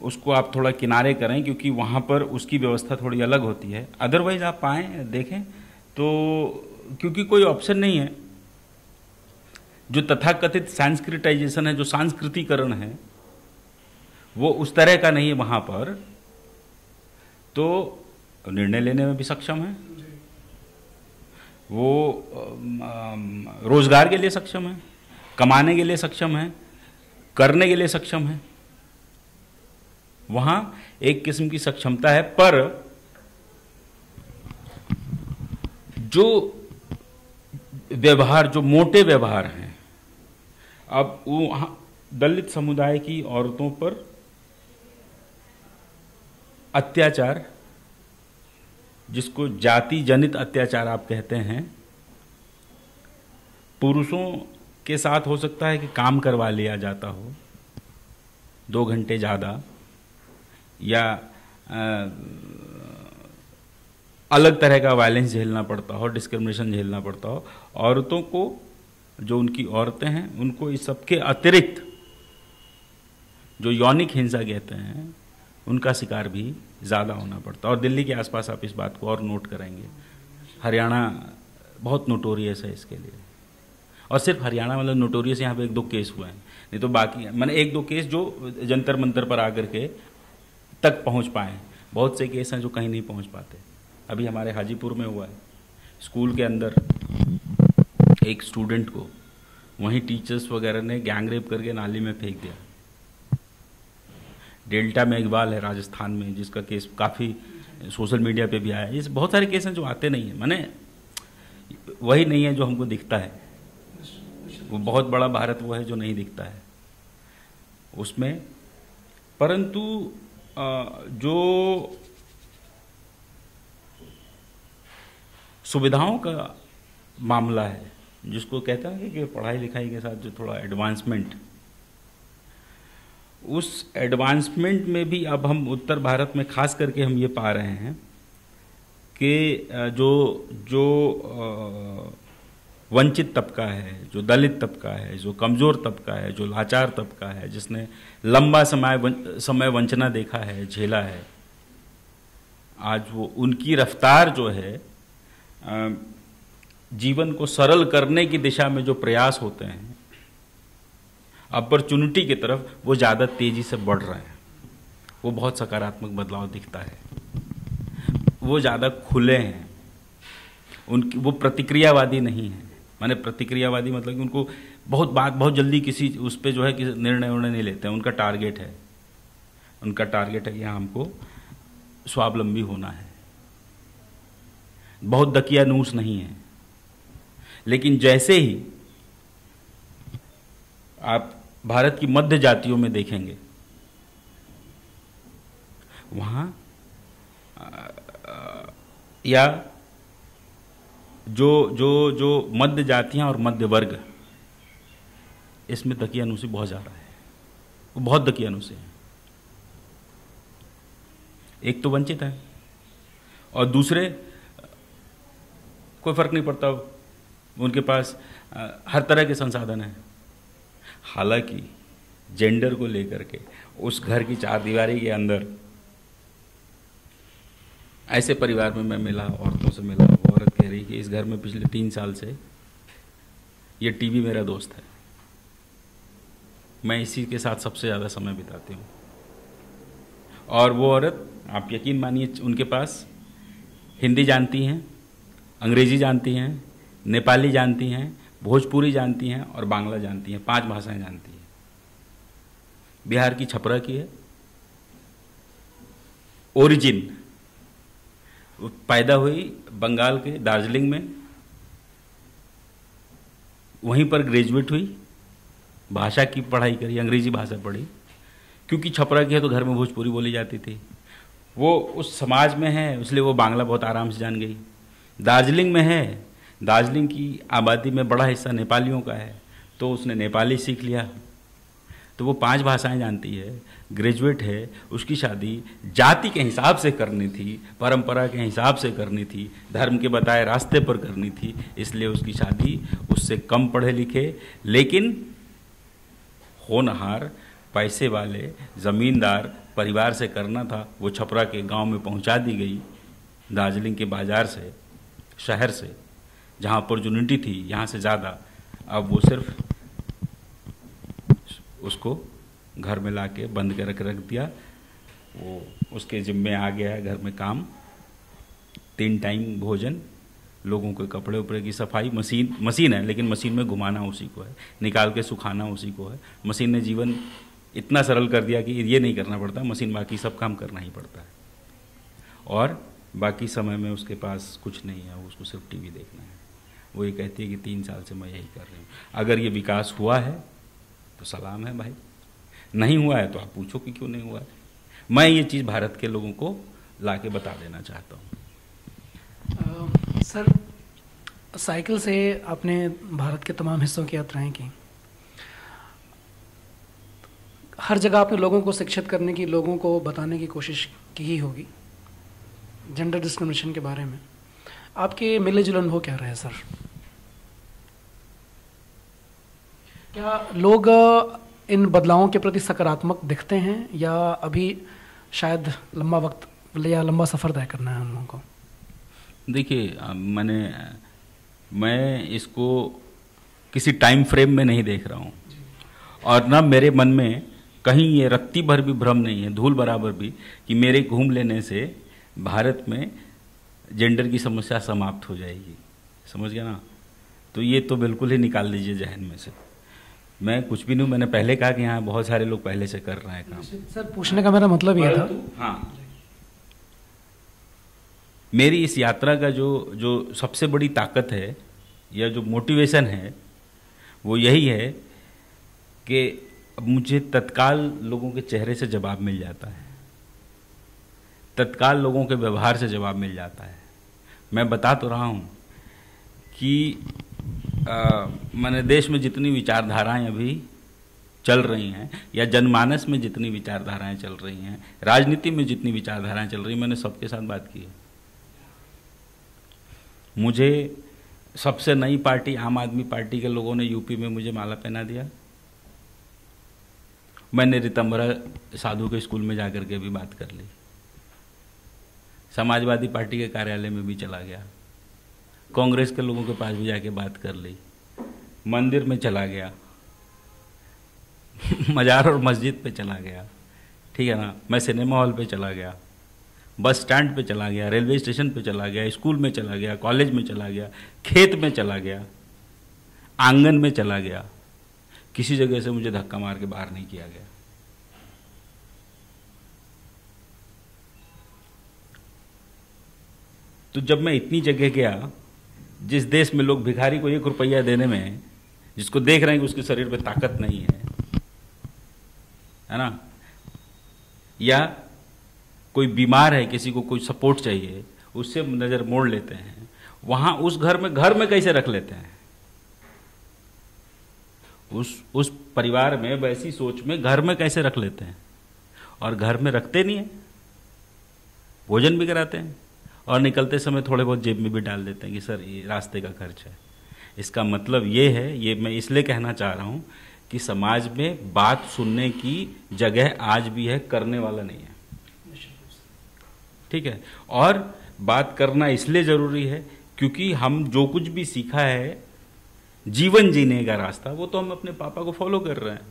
उसको आप थोड़ा किनारे करें, क्योंकि वहाँ पर उसकी व्यवस्था थोड़ी अलग होती है। अदरवाइज़ आप आएँ, देखें तो क्योंकि कोई ऑप्शन नहीं है। जो तथाकथित सांस्कृटाइजेशन है, जो सांस्कृतिकरण है, वो उस तरह का नहीं है वहाँ पर। तो निर्णय लेने में भी सक्षम है? वो रोज़गार के लिए सक्षम है? कमाने के लिए सक्षम है? करने के लिए सक्षम है? वहाँ एक किस्म की सक्षमता है, पर जो व्यवहार, जो मोटे व्यवहार हैं, अब वो दलित समुदाय की औरतों पर अत्याचार जिसको जाति जनित अत्याचार आप कहते हैं पुरुषों के साथ हो सकता है कि काम करवा लिया जाता हो दो घंटे ज़्यादा या आ, अलग तरह का वायलेंस झेलना पड़ता हो डिस्क्रिमिनेशन झेलना पड़ता हो औरतों को जो उनकी औरतें हैं उनको इस सबके अतिरिक्त जो यौनिक हिंसा कहते हैं उनका शिकार भी ज़्यादा होना पड़ता है। और दिल्ली के आसपास आप इस बात को और नोट करेंगे। हरियाणा बहुत नोटोरियस है इसके लिए। और सिर्फ़ हरियाणा मतलब नोटोरियस यहाँ पे एक दो केस हुए हैं। नहीं तो बाकी, मैंने एक दो केस जो जंतर मंतर पर आकर के तक पहुँच पाए। बहुत से केस हैं जो कहीं नहीं पहुँच पाते। अभी हमारे हाजीपुर में हुआ है। स्कूल के अंदर एक स्टूडेंट को, वहीं टीचर्स वगैरह ने गैंग रेप करके नाली में फेंक दिया। डेल्टा में इकबाल है, राजस्थान में, जिसका केस काफ़ी सोशल मीडिया पे भी आया है। इस बहुत सारे केस हैं जो आते नहीं हैं। मैंने, वही नहीं है जो हमको दिखता है। वो बहुत बड़ा भारत वो है जो नहीं दिखता है। उसमें, परंतु जो सुविधाओं का मामला है, जिसको कहता है कि पढ़ाई लिखाई के साथ जो थोड़ा एडवांसमेंट उस एडवांसमेंट में भी अब हम उत्तर भारत में खास करके हम ये पा रहे हैं कि जो जो वंचित तबका है, जो दलित तबका है, जो कमज़ोर तबका है, जो लाचार तबका है, जिसने लंबा समय समय वंचना देखा है, झेला है, आज वो उनकी रफ्तार जो है जीवन को सरल करने की दिशा में जो प्रयास होते हैं अपॉर्चुनिटी की तरफ़ वो ज़्यादा तेज़ी से बढ़ रहे हैं। वो बहुत सकारात्मक बदलाव दिखता है। वो ज़्यादा खुले हैं। उनकी, वो प्रतिक्रियावादी नहीं है। माने प्रतिक्रियावादी मतलब कि उनको बहुत बात, बहुत जल्दी किसी उस पर जो है कि निर्णय उर्णय नहीं लेते हैं। उनका टारगेट है। उनका टारगेट है कि हाँ हमको स्वावलंबी होना है। बहुत दकियानूस नहीं है। लेकिन जैसे ही आप भारत की मध्य जातियों में देखेंगे। वहाँ या जो जो जो मध्य जातियाँ और मध्य वर्ग, इसमें दकियानुसी बहुत ज़्यादा है। वो बहुत दकियानुसी है। एक तो वंचित है, और दूसरे, कोई फ़र्क नहीं पड़ता, उनके पास हर तरह के संसाधन हैं। हालाँकि जेंडर को लेकर के, उस घर की चार दीवारी के अंदर, ऐसे परिवार में मैं मिला, औरतों से मिला वो औरत कह रही कि इस घर में पिछले तीन साल से ये टीवी मेरा दोस्त है। मैं इसी के साथ सबसे ज़्यादा समय बिताती हूँ। और वो औरत, आप यकीन मानिए, उनके पास हिंदी जानती हैं, अंग्रेज़ी जानती हैं, नेपाली जानती हैं भोजपुरी जानती हैं और बांग्ला जानती हैं, पाँच भाषाएँ जानती हैं। बिहार की छपरा की है। ओरिजिन। पैदा हुई बंगाल के दार्जिलिंग में। वहीं पर ग्रेजुएट हुई। भाषा की पढ़ाई करी, अंग्रेज़ी भाषा पढ़ी। क्योंकि छपरा की है तो घर में भोजपुरी बोली जाती थी। वो उस समाज में है, इसलिए वो बांग्ला बहुत आराम से जान गई। दार्जिलिंग में है दार्जिलिंग की आबादी में बड़ा हिस्सा नेपालियों का है तो उसने नेपाली सीख लिया। तो वो पाँच भाषाएँ जानती है, ग्रेजुएट है, उसकी शादी जाति के हिसाब से करनी थी, परंपरा के हिसाब से करनी थी, धर्म के बताए रास्ते पर करनी थी, इसलिए उसकी शादी उससे कम पढ़े लिखे, लेकिन होनहार पैसे वाले ज़मींदार परिवार से करना था, वो छपरा के गाँव में पहुँचा दी गई, दार्जिलिंग के बाज़ार से, शहर से। जहाँ अपॉर्चुनिटी थी, यहाँ से ज़्यादा, अब वो सिर्फ़ उसको घर में ला के बंद कर रख दिया। वो उसके जिम्मे आ गया है, घर में काम। तीन टाइम भोजन, लोगों के कपड़े उपड़े की सफ़ाई, मशीन मशीन है, लेकिन मशीन में घुमाना उसी को है। निकाल के सुखाना उसी को है। मशीन ने जीवन इतना सरल कर दिया कि ये नहीं करना पड़ता, मशीन बाकी सब काम करना ही पड़ता है। और बाकी समय में उसके पास कुछ नहीं है, उसको सिर्फ़ टीवी देखना है। वो ये कहती है कि तीन साल से मैं यही कर रही हूँ। अगर ये विकास हुआ है तो सलाम है भाई। नहीं हुआ है तो आप पूछो कि क्यों नहीं हुआ है। मैं ये चीज़ भारत के लोगों को ला के बता देना चाहता हूँ। सर, साइकिल से आपने भारत के तमाम हिस्सों की यात्राएँ की। हर जगह आपने लोगों को शिक्षित करने की, लोगों को बताने की कोशिश की ही होगी जेंडर डिस्क्रिमिनेशन के बारे में। आपके मिले जुले अनुभव क्या रहे, सर? क्या लोग इन बदलावों के प्रति सकारात्मक दिखते हैं, या अभी शायद लंबा वक्त या लंबा सफ़र तय करना है हम लोगों को? देखिए मैंने, मैं इसको किसी टाइम फ्रेम में नहीं देख रहा हूँ। और ना मेरे मन में कहीं ये रत्ती भर भी भ्रम नहीं है, धूल बराबर भी, कि मेरे घूम लेने से भारत में जेंडर की समस्या समाप्त हो जाएगी। समझ गया ना? तो ये तो बिल्कुल ही निकाल दीजिए जहन में से। मैं कुछ भी नहीं मैंने पहले कहा कि यहाँ बहुत सारे लोग पहले से कर रहे हैं काम। सर पूछने का मेरा मतलब ये था। हाँ। मेरी इस यात्रा का जो जो सबसे बड़ी ताकत है या जो मोटिवेशन है वो यही है कि मुझे तत्काल लोगों के चेहरे से जवाब मिल जाता है। तत्काल लोगों के व्यवहार से जवाब मिल जाता है। मैं बता तो रहा हूँ कि मैंने देश में जितनी विचारधाराएँ अभी चल रही हैं, या जनमानस में जितनी विचारधाराएँ चल रही हैं, राजनीति में जितनी विचारधाराएँ चल रही हैं, मैंने सबके साथ बात की है। मुझे सबसे नई पार्टी, आम आदमी पार्टी के लोगों ने यूपी में मुझे माला पहना दिया। मैंने रितंबरा साधु के स्कूल में जाकर के भी बात कर ली। समाजवादी पार्टी के कार्यालय में भी चला गया। कांग्रेस के लोगों के पास भी जाके बात कर ली। मंदिर में चला गया। मजार और मस्जिद पे चला गया। ठीक है ना? मैं सिनेमा हॉल पे चला गया। बस स्टैंड पे चला गया, रेलवे स्टेशन पे चला गया, स्कूल में चला गया, कॉलेज में चला गया, खेत में चला गया, आँगन में चला गया। किसी जगह से मुझे धक्का मार के बाहर नहीं किया गया। तो जब मैं इतनी जगह गया, जिस देश में लोग भिखारी को एक रुपया देने में, जिसको देख रहे हैं कि उसके शरीर पे ताकत नहीं है है ना? या कोई बीमार है, किसी को कोई सपोर्ट चाहिए, उससे नज़र मोड़ लेते हैं। वहाँ उस घर में घर में कैसे रख लेते हैं? उस उस परिवार में, वैसी सोच में घर में कैसे रख लेते हैं? और घर में रखते नहीं है? भोजन भी कराते हैं। और निकलते समय थोड़े बहुत जेब में भी डाल देते हैं कि सर, ये रास्ते का खर्च है। इसका मतलब ये है, ये मैं इसलिए कहना चाह रहा हूँ कि समाज में बात सुनने की जगह आज भी है, करने वाला नहीं है। ठीक है? और बात करना इसलिए ज़रूरी है क्योंकि हम जो कुछ भी सीखा है, जीवन जीने का रास्ता, वो तो हम अपने पापा को फॉलो कर रहे हैं।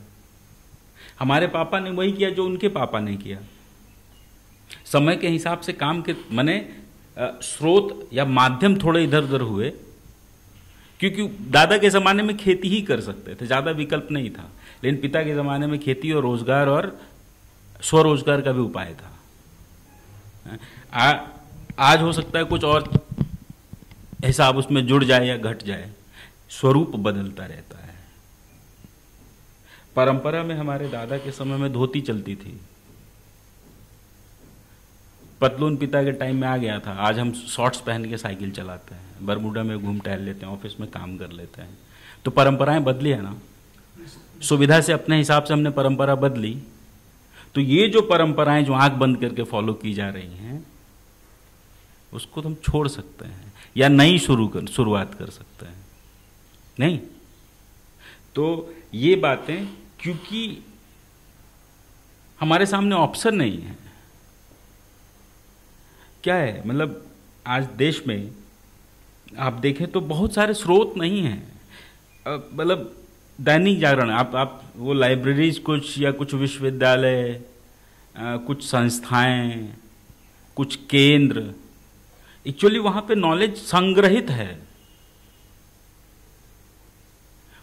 हमारे पापा ने वही किया जो उनके पापा ने किया। समय के हिसाब से काम के, मैंने स्रोत या माध्यम थोड़े इधर उधर हुए क्योंकि दादा के ज़माने में खेती ही कर सकते थे ज़्यादा विकल्प नहीं था लेकिन पिता के ज़माने में खेती और रोज़गार और स्वरोजगार का भी उपाय था। आ, आज हो सकता है कुछ और हिसाब उसमें जुड़ जाए या घट जाए स्वरूप बदलता रहता है। परंपरा में हमारे दादा के समय में धोती चलती थी। पतलून पिता के टाइम में आ गया था। आज हम शॉर्ट्स पहन के साइकिल चलाते हैं। बरमुडा में घूम टहल लेते हैं ऑफ़िस में काम कर लेते हैं। तो परंपराएँ बदली है ना? सुविधा से अपने हिसाब से हमने परंपरा बदली। तो ये जो परंपराएँ जो आँख बंद करके फॉलो की जा रही हैं, उसको तो हम छोड़ सकते हैं या नई शुरू कर, शुरुआत कर सकते हैं। नहीं? तो ये बातें, क्योंकि हमारे सामने ऑप्शन नहीं है। क्या है? मतलब आज देश में आप देखें तो बहुत सारे स्रोत नहीं हैं। मतलब दैनिक जागरण, आप आप वो लाइब्रेरीज कुछ या कुछ विश्वविद्यालय कुछ संस्थाएँ, कुछ केंद्र एक्चुअली वहाँ पे नॉलेज संग्रहित है।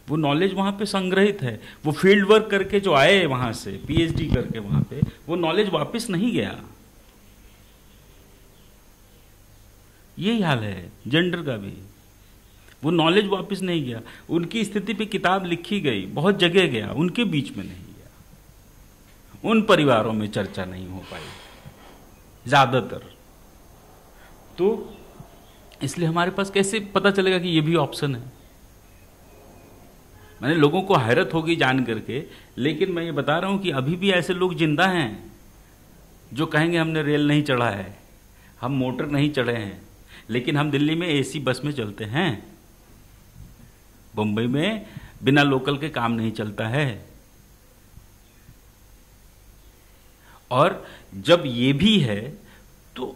वो नॉलेज वहाँ पे संग्रहित है। वो फ़ील्ड वर्क करके जो आए वहाँ से पीएचडी करके वहाँ पे, वो नॉलेज वापस नहीं गया। यही हाल है जेंडर का भी। वो नॉलेज वापस नहीं गया। उनकी स्थिति पे किताब लिखी गई, बहुत जगह गया, उनके बीच में नहीं गया। उन परिवारों में चर्चा नहीं हो पाई, ज़्यादातर। तो इसलिए हमारे पास कैसे पता चलेगा कि ये भी ऑप्शन है? मैंने लोगों को हैरत होगी जान करके, लेकिन मैं ये बता रहा हूँ कि अभी भी ऐसे लोग ज़िंदा हैं, जो कहेंगे हमने रेल नहीं चढ़ा है, हम मोटर नहीं चढ़े हैं। लेकिन हम दिल्ली में एसी बस में चलते हैं। मुंबई में बिना लोकल के काम नहीं चलता है। और जब ये भी है तो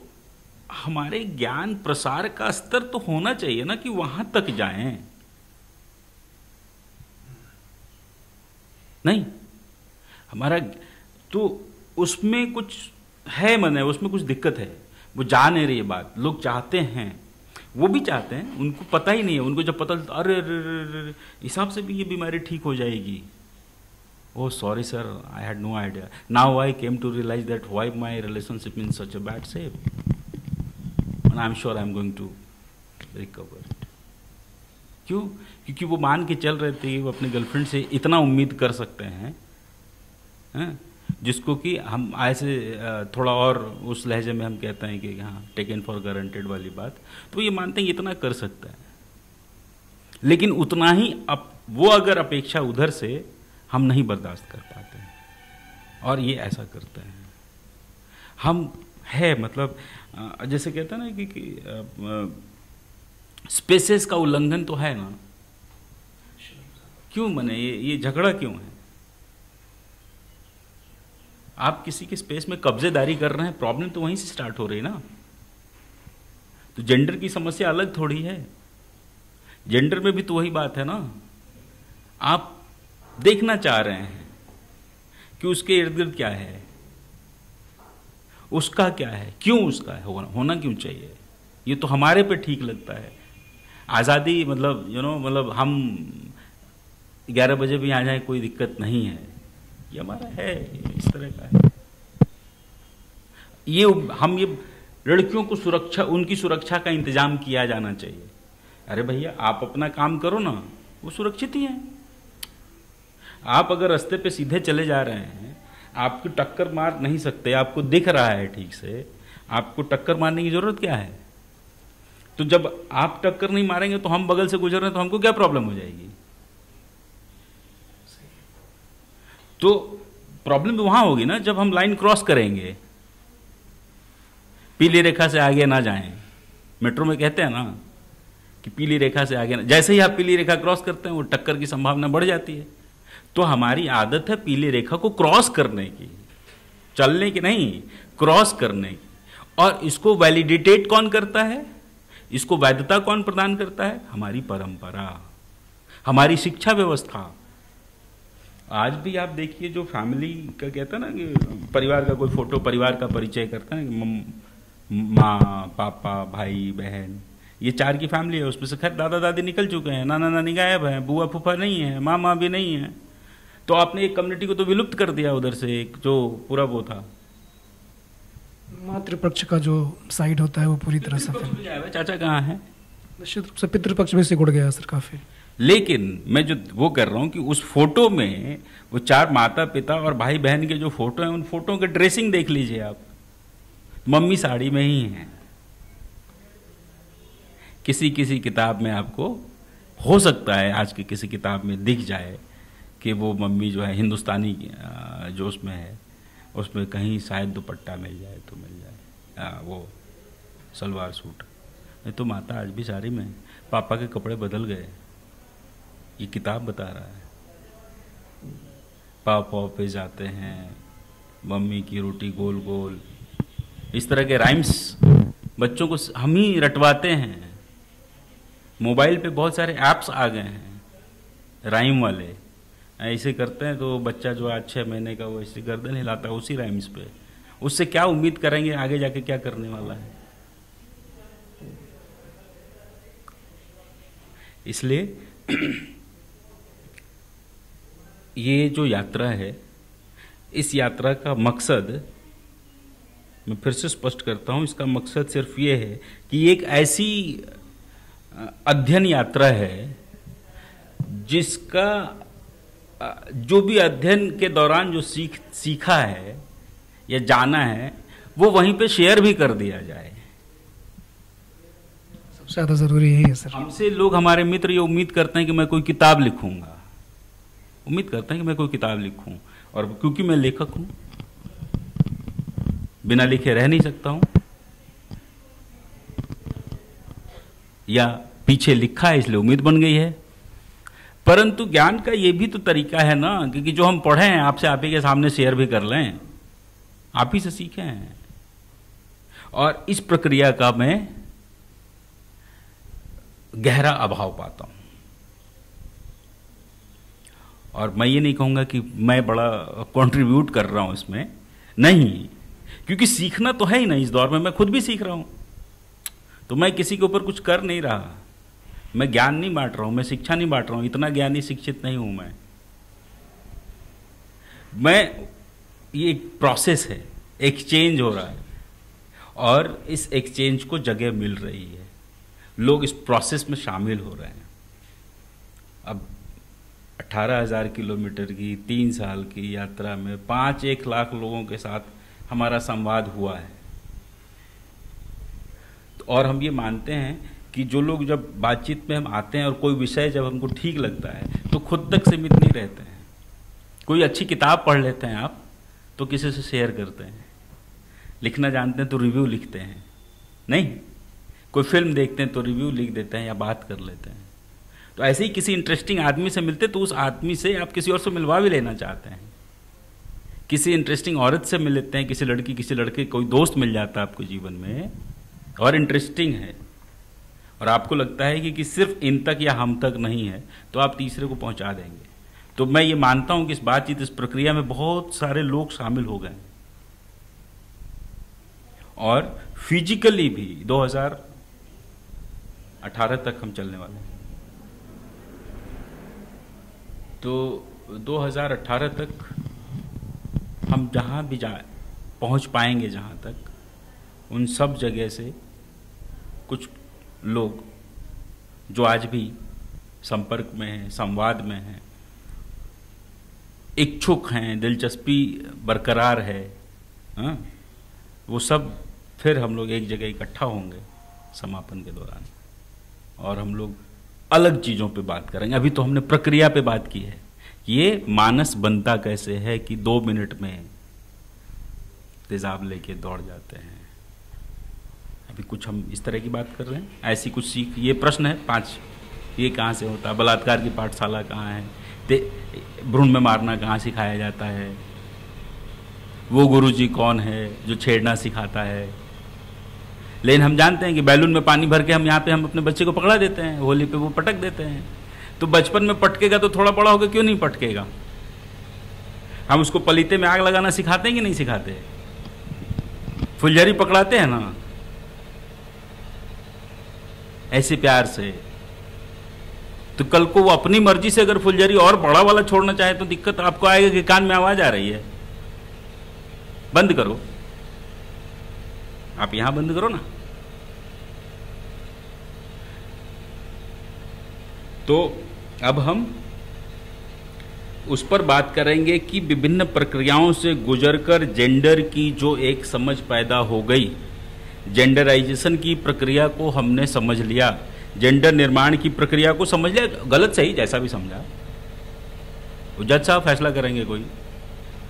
हमारे ज्ञान प्रसार का स्तर तो होना चाहिए ना कि वहाँ तक जाएँ। नहीं, हमारा तो उसमें कुछ है, मन है उसमें कुछ दिक्कत है। वो जा नहीं रही है बात। लोग चाहते हैं। वो भी चाहते हैं, उनको पता ही नहीं है। उनको जब पता चलता, अरे हिसाब से भी ये बीमारी ठीक हो जाएगी। ओह sorry sir I had no idea now I came to realise that why my relationship in such a bad safe I am sure I am going to recover क्यों? क्योंकि वो मान के चल रहे थे, वो अपने गर्लफ्रेंड से इतना उम्मीद कर सकते है? जिसको कि हम ऐसे थोड़ा और उस लहजे में हम कहते हैं कि हाँ टेकन फॉर गारंटेड वाली बात। तो ये मानते हैं इतना कर सकता है। लेकिन उतना ही अब वो अगर अपेक्षा उधर से हम नहीं बर्दाश्त कर पाते हैं। और ये ऐसा करते हैं। हम है मतलब जैसे कहते हैं ना कि, कि स्पेसेस का उल्लंघन तो है ना। क्यों मने? ये ये झगड़ा क्यों है? आप किसी के स्पेस में कब्जेदारी कर रहे हैं प्रॉब्लम तो वहीं से स्टार्ट हो रही है ना। तो जेंडर की समस्या अलग थोड़ी है। जेंडर में भी तो वही बात है ना। आप देखना चाह रहे हैं कि उसके इर्द गिर्द क्या है। उसका क्या है? क्यों उसका है? होना, क्यों चाहिए? ये तो हमारे पे ठीक लगता है। आज़ादी मतलब यू नो मतलब हम ग्यारह बजे भी आ जाए कोई दिक्कत नहीं है। ये हमारा है, इस तरह का है। ये हम ये लड़कियों को सुरक्षा, उनकी सुरक्षा का इंतज़ाम किया जाना चाहिए। अरे भैया, आप अपना काम करो ना, वो सुरक्षित ही है। आप अगर रास्ते पे सीधे चले जा रहे हैं, आपको टक्कर मार नहीं सकते, आपको दिख रहा है ठीक से, आपको टक्कर मारने की ज़रूरत क्या है? तो जब आप टक्कर नहीं मारेंगे तो हम बगल से गुजर रहे हैं तो हमको क्या प्रॉब्लम हो जाएगी? तो प्रॉब्लम तो वहाँ होगी ना, जब हम लाइन क्रॉस करेंगे। पीली रेखा से आगे ना जाएँ। मेट्रो में कहते हैं ना कि पीली रेखा से आगे ना जैसे ही आप पीली रेखा क्रॉस करते हैं, वो टक्कर की संभावना बढ़ जाती है। तो हमारी आदत है पीली रेखा को क्रॉस करने की। चलने की नहीं क्रॉस करने की। और इसको वैलिडिटेट कौन करता है? इसको वैधता कौन प्रदान करता है? हमारी परंपरा। हमारी शिक्षा व्यवस्था। आज भी आप देखिए जो फैमिली का कहता है ना कि परिवार का कोई फ़ोटो परिवार का परिचय करता है माँ पापा भाई बहन ये चार की फैमिली है उसमें से खैर दादा दादी निकल चुके हैं नाना नानी गायब हैं बुआ फूफा नहीं है माँ माँ भी नहीं है। तो आपने एक कम्युनिटी को तो विलुप्त कर दिया उधर से एक जो पूरा वो था। मातृपक्ष का जो साइड होता है वो पूरी तरह से चाचा कहाँ है? निश्चित रूप से पितृपक्ष में सिकुड़ गया सर काफ़ी। लेकिन मैं जो वो कर रहा हूँ कि उस फ़ोटो में वो चार माता पिता और भाई बहन के जो फ़ोटो हैं उन फ़ोटो के ड्रेसिंग देख लीजिए आप। मम्मी साड़ी में ही हैं। किसी किसी किताब में आपको हो सकता है आज की किसी किताब में दिख जाए कि वो मम्मी जो है हिंदुस्तानी जो उसमें है उसमें कहीं शायद दुपट्टा मिल जाए तो मिल जाए। आ, वो सलवार सूट। नहीं तो माता आज भी साड़ी में पापा के कपड़े बदल गए। ये किताब बता रहा है। पापा पे जाते हैं, मम्मी की रोटी गोल गोल इस तरह के राइम्स बच्चों को हम ही रटवाते हैं। मोबाइल पे बहुत सारे ऐप्स आ गए हैं राइम वाले। ऐसे करते हैं तो बच्चा जो आज छः महीने का वो ऐसे गर्दन हिलाता है उसी राइम्स पे। उससे क्या उम्मीद करेंगे आगे जाके क्या करने वाला है? इसलिए ये जो यात्रा है इस यात्रा का मकसद मैं फिर से स्पष्ट करता हूँ इसका मकसद सिर्फ़ ये है कि एक ऐसी अध्ययन यात्रा है जिसका जो भी अध्ययन के दौरान जो सीख सीखा है या जाना है वो वहीं पे शेयर भी कर दिया जाए। सबसे ज़्यादा ज़रूरी यही है सर। हमसे लोग हमारे मित्र ये उम्मीद करते हैं कि मैं कोई किताब लिखूँगा। उम्मीद करते हैं कि मैं कोई किताब लिखूं। और क्योंकि मैं लेखक हूँ, बिना लिखे रह नहीं सकता हूँ, या पीछे लिखा है इसलिए उम्मीद बन गई है। परंतु ज्ञान का ये भी तो तरीका है ना, क्योंकि जो हम पढ़े हैं, आपसे आप ही के सामने शेयर भी कर लें। आप ही से सीखे। हैं और इस प्रक्रिया का मैं गहरा अभाव पाता हूँ। और मैं ये नहीं कहूँगा कि मैं बड़ा कंट्रीब्यूट कर रहा हूँ इसमें। नहीं, क्योंकि सीखना तो है ही नहीं इस दौर में, मैं खुद भी सीख रहा हूँ। तो मैं किसी के ऊपर कुछ कर नहीं रहा। मैं ज्ञान नहीं बांट रहा हूँ, मैं शिक्षा नहीं बांट रहा हूँ, इतना ज्ञानी शिक्षित नहीं हूँ मैं। मैं, ये एक प्रोसेस है एक्सचेंज हो रहा है। और इस एक्सचेंज को जगह मिल रही है। लोग इस प्रोसेस में शामिल हो रहे हैं। अब अठारह हज़ार किलोमीटर की तीन साल की यात्रा में पाँच एक लाख लोगों के साथ हमारा संवाद हुआ है। और हम ये मानते हैं कि जो लोग जब बातचीत में हम आते हैं और कोई विषय जब हमको ठीक लगता है तो खुद तक सीमित नहीं रहते हैं। कोई अच्छी किताब पढ़ लेते हैं आप तो किसी से शेयर करते हैं। लिखना जानते हैं तो रिव्यू लिखते हैं। नहीं, कोई फ़िल्म देखते हैं तो रिव्यू लिख देते हैं या बात कर लेते हैं। तो ऐसे ही किसी इंटरेस्टिंग आदमी से मिलते तो उस आदमी से आप किसी और से मिलवा भी लेना चाहते हैं। किसी इंटरेस्टिंग औरत से मिल लेते हैं किसी लड़की किसी लड़के कोई दोस्त मिल जाता है आपको जीवन में और इंटरेस्टिंग है। और आपको लगता है कि, कि सिर्फ़ इन तक या हम तक नहीं है तो आप तीसरे को पहुँचा देंगे। तो मैं ये मानता हूँ कि इस बातचीत इस प्रक्रिया में बहुत सारे लोग शामिल हो गए। और फिजिकली भी 2018 तक हम चलने वाले हैं। तो 2018 तक हम जहाँ भी जाए पहुँच पाएँगे जहाँ तक, उन सब जगह से कुछ लोग जो आज भी संपर्क में हैं, संवाद में हैं, इच्छुक हैं, दिलचस्पी बरकरार है, हा? वो सब फिर हम लोग एक जगह इकट्ठा होंगे समापन के दौरान और हम लोग अलग चीज़ों पे बात करेंगे। अभी तो हमने प्रक्रिया पे बात की है ये मानस बनता कैसे है कि दो मिनट में तेजाब लेके दौड़ जाते हैं? अभी कुछ हम इस तरह की बात कर रहे हैं? ऐसी कुछ सीख ये प्रश्न है पाँच। ये कहाँ से होता है? बलात्कार की पाठशाला कहाँ है? भ्रूण में मारना कहाँ सिखाया जाता है? वो गुरु जी कौन है जो छेड़ना सिखाता है? लेकिन हम जानते हैं कि बैलून में पानी भर के हम यहाँ पे हम अपने बच्चे को पकड़ा देते हैं, होली पे वो पटक देते हैं। तो बचपन में पटकेगा तो थोड़ा बड़ा होगा, क्यों नहीं पटकेगा? हम उसको पलीते में आग लगाना सिखाते हैं कि नहीं सिखाते? फुलझड़ी पकड़ाते हैं ना? ऐसे प्यार से। तो कल को वो अपनी मर्ज़ी से अगर फुलझड़ी और बड़ा वाला छोड़ना चाहे तो दिक्कत आपको आएगा कि कान में आवाज़ आ रही है। बंद करो। आप यहाँ बंद करो ना। तो अब हम उस पर बात करेंगे कि विभिन्न प्रक्रियाओं से गुजरकर जेंडर की जो एक समझ पैदा हो गई जेंडराइजेशन की प्रक्रिया को हमने समझ लिया जेंडर निर्माण की प्रक्रिया को समझ लिया, गलत सही जैसा भी समझा। जज साहब फैसला करेंगे कोई?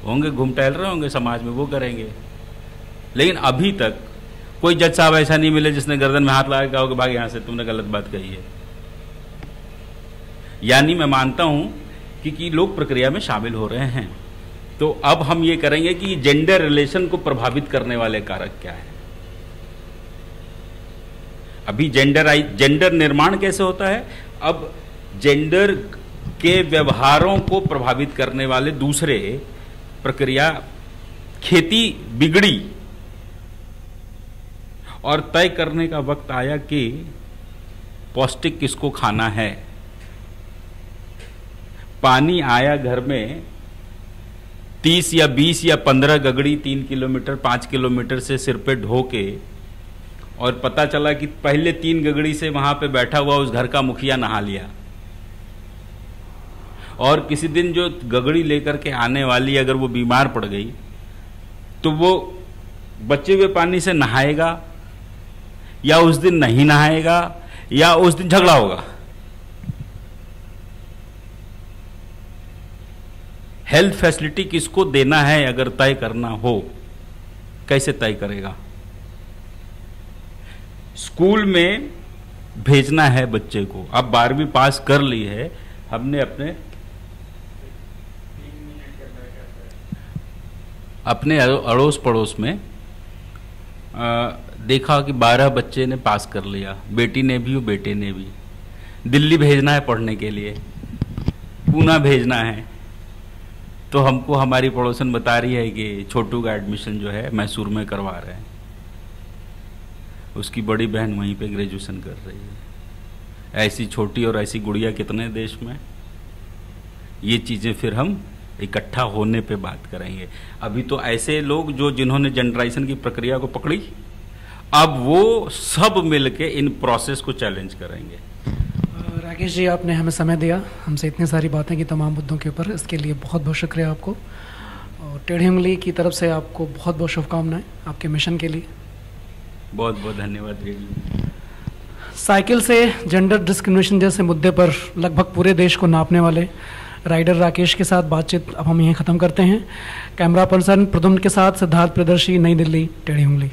होंगे घूम टहल रहे होंगे, समाज में वो करेंगे। लेकिन अभी तक कोई जज साहब ऐसा नहीं मिले जिसने गर्दन में हाथ लगा कहा कि भाग यहाँ से, तुमने गलत बात कही है। यानी मैं मानता हूँ कि, कि लोग प्रक्रिया में शामिल हो रहे हैं। तो अब हम ये करेंगे कि जेंडर रिलेशन को प्रभावित करने वाले कारक क्या है? अभी जेंडर आई जेंडर निर्माण कैसे होता है? अब जेंडर के व्यवहारों को प्रभावित करने वाले दूसरे प्रक्रिया खेती बिगड़ी। और तय करने का वक्त आया कि पौष्टिक किसको खाना है? पानी आया घर में, तीस या बीस या पंद्रह गगड़ी तीन किलोमीटर, पाँच किलोमीटर से सिर पे ढो के और पता चला कि पहले तीन गगड़ी से वहाँ पे बैठा हुआ उस घर का मुखिया नहा लिया। और किसी दिन जो गगड़ी लेकर के आने वाली अगर वो बीमार पड़ गई तो वो बचे हुए पानी से नहाएगा, या उस दिन नहीं नहाएगा, या उस दिन झगड़ा होगा। हेल्थ फैसिलिटी किसको देना है अगर तय करना हो? कैसे तय करेगा? स्कूल में भेजना है बच्चे को। अब बारहवीं पास कर ली है हमने अपने अपने अड़ोस पड़ोस में आ, देखा कि बारह बच्चे ने पास कर लिया बेटी ने भी और बेटे ने भी। दिल्ली भेजना है पढ़ने के लिए पूना भेजना है। तो हमको हमारी पड़ोसन बता रही है कि छोटू का एडमिशन जो है मैसूर में करवा रहे हैं। उसकी बड़ी बहन वहीं पे ग्रेजुएशन कर रही है। ऐसी छोटी और ऐसी गुड़िया कितने देश में? ये चीज़ें फिर हम इकट्ठा होने पे बात करेंगे। अभी तो ऐसे लोग जो जिन्होंने जनरलाइजेशन की प्रक्रिया को पकड़ी, अब वो सब मिलके इन प्रोसेस को चैलेंज करेंगे। राकेश जी आपने हमें समय दिया। हमसे इतनी सारी बातें की तमाम मुद्दों के ऊपर इसके लिए बहुत बहुत शुक्रिया आपको। और टेढ़ी उंगली की तरफ़ से आपको बहुत बहुत शुभकामनाएँ आपके मिशन के लिए। बहुत बहुत धन्यवाद साइकिल से जेंडर डिस्क्रिमिनेशन जैसे मुद्दे पर लगभग पूरे देश को नापने वाले राइडर राकेश के साथ बातचीत अब हम यहीं ख़त्म करते हैं। कैमरा पर्सन प्रदुम्न के साथ सिद्धार्थ प्रदर्शी नई दिल्ली टेढ़ी उंगली।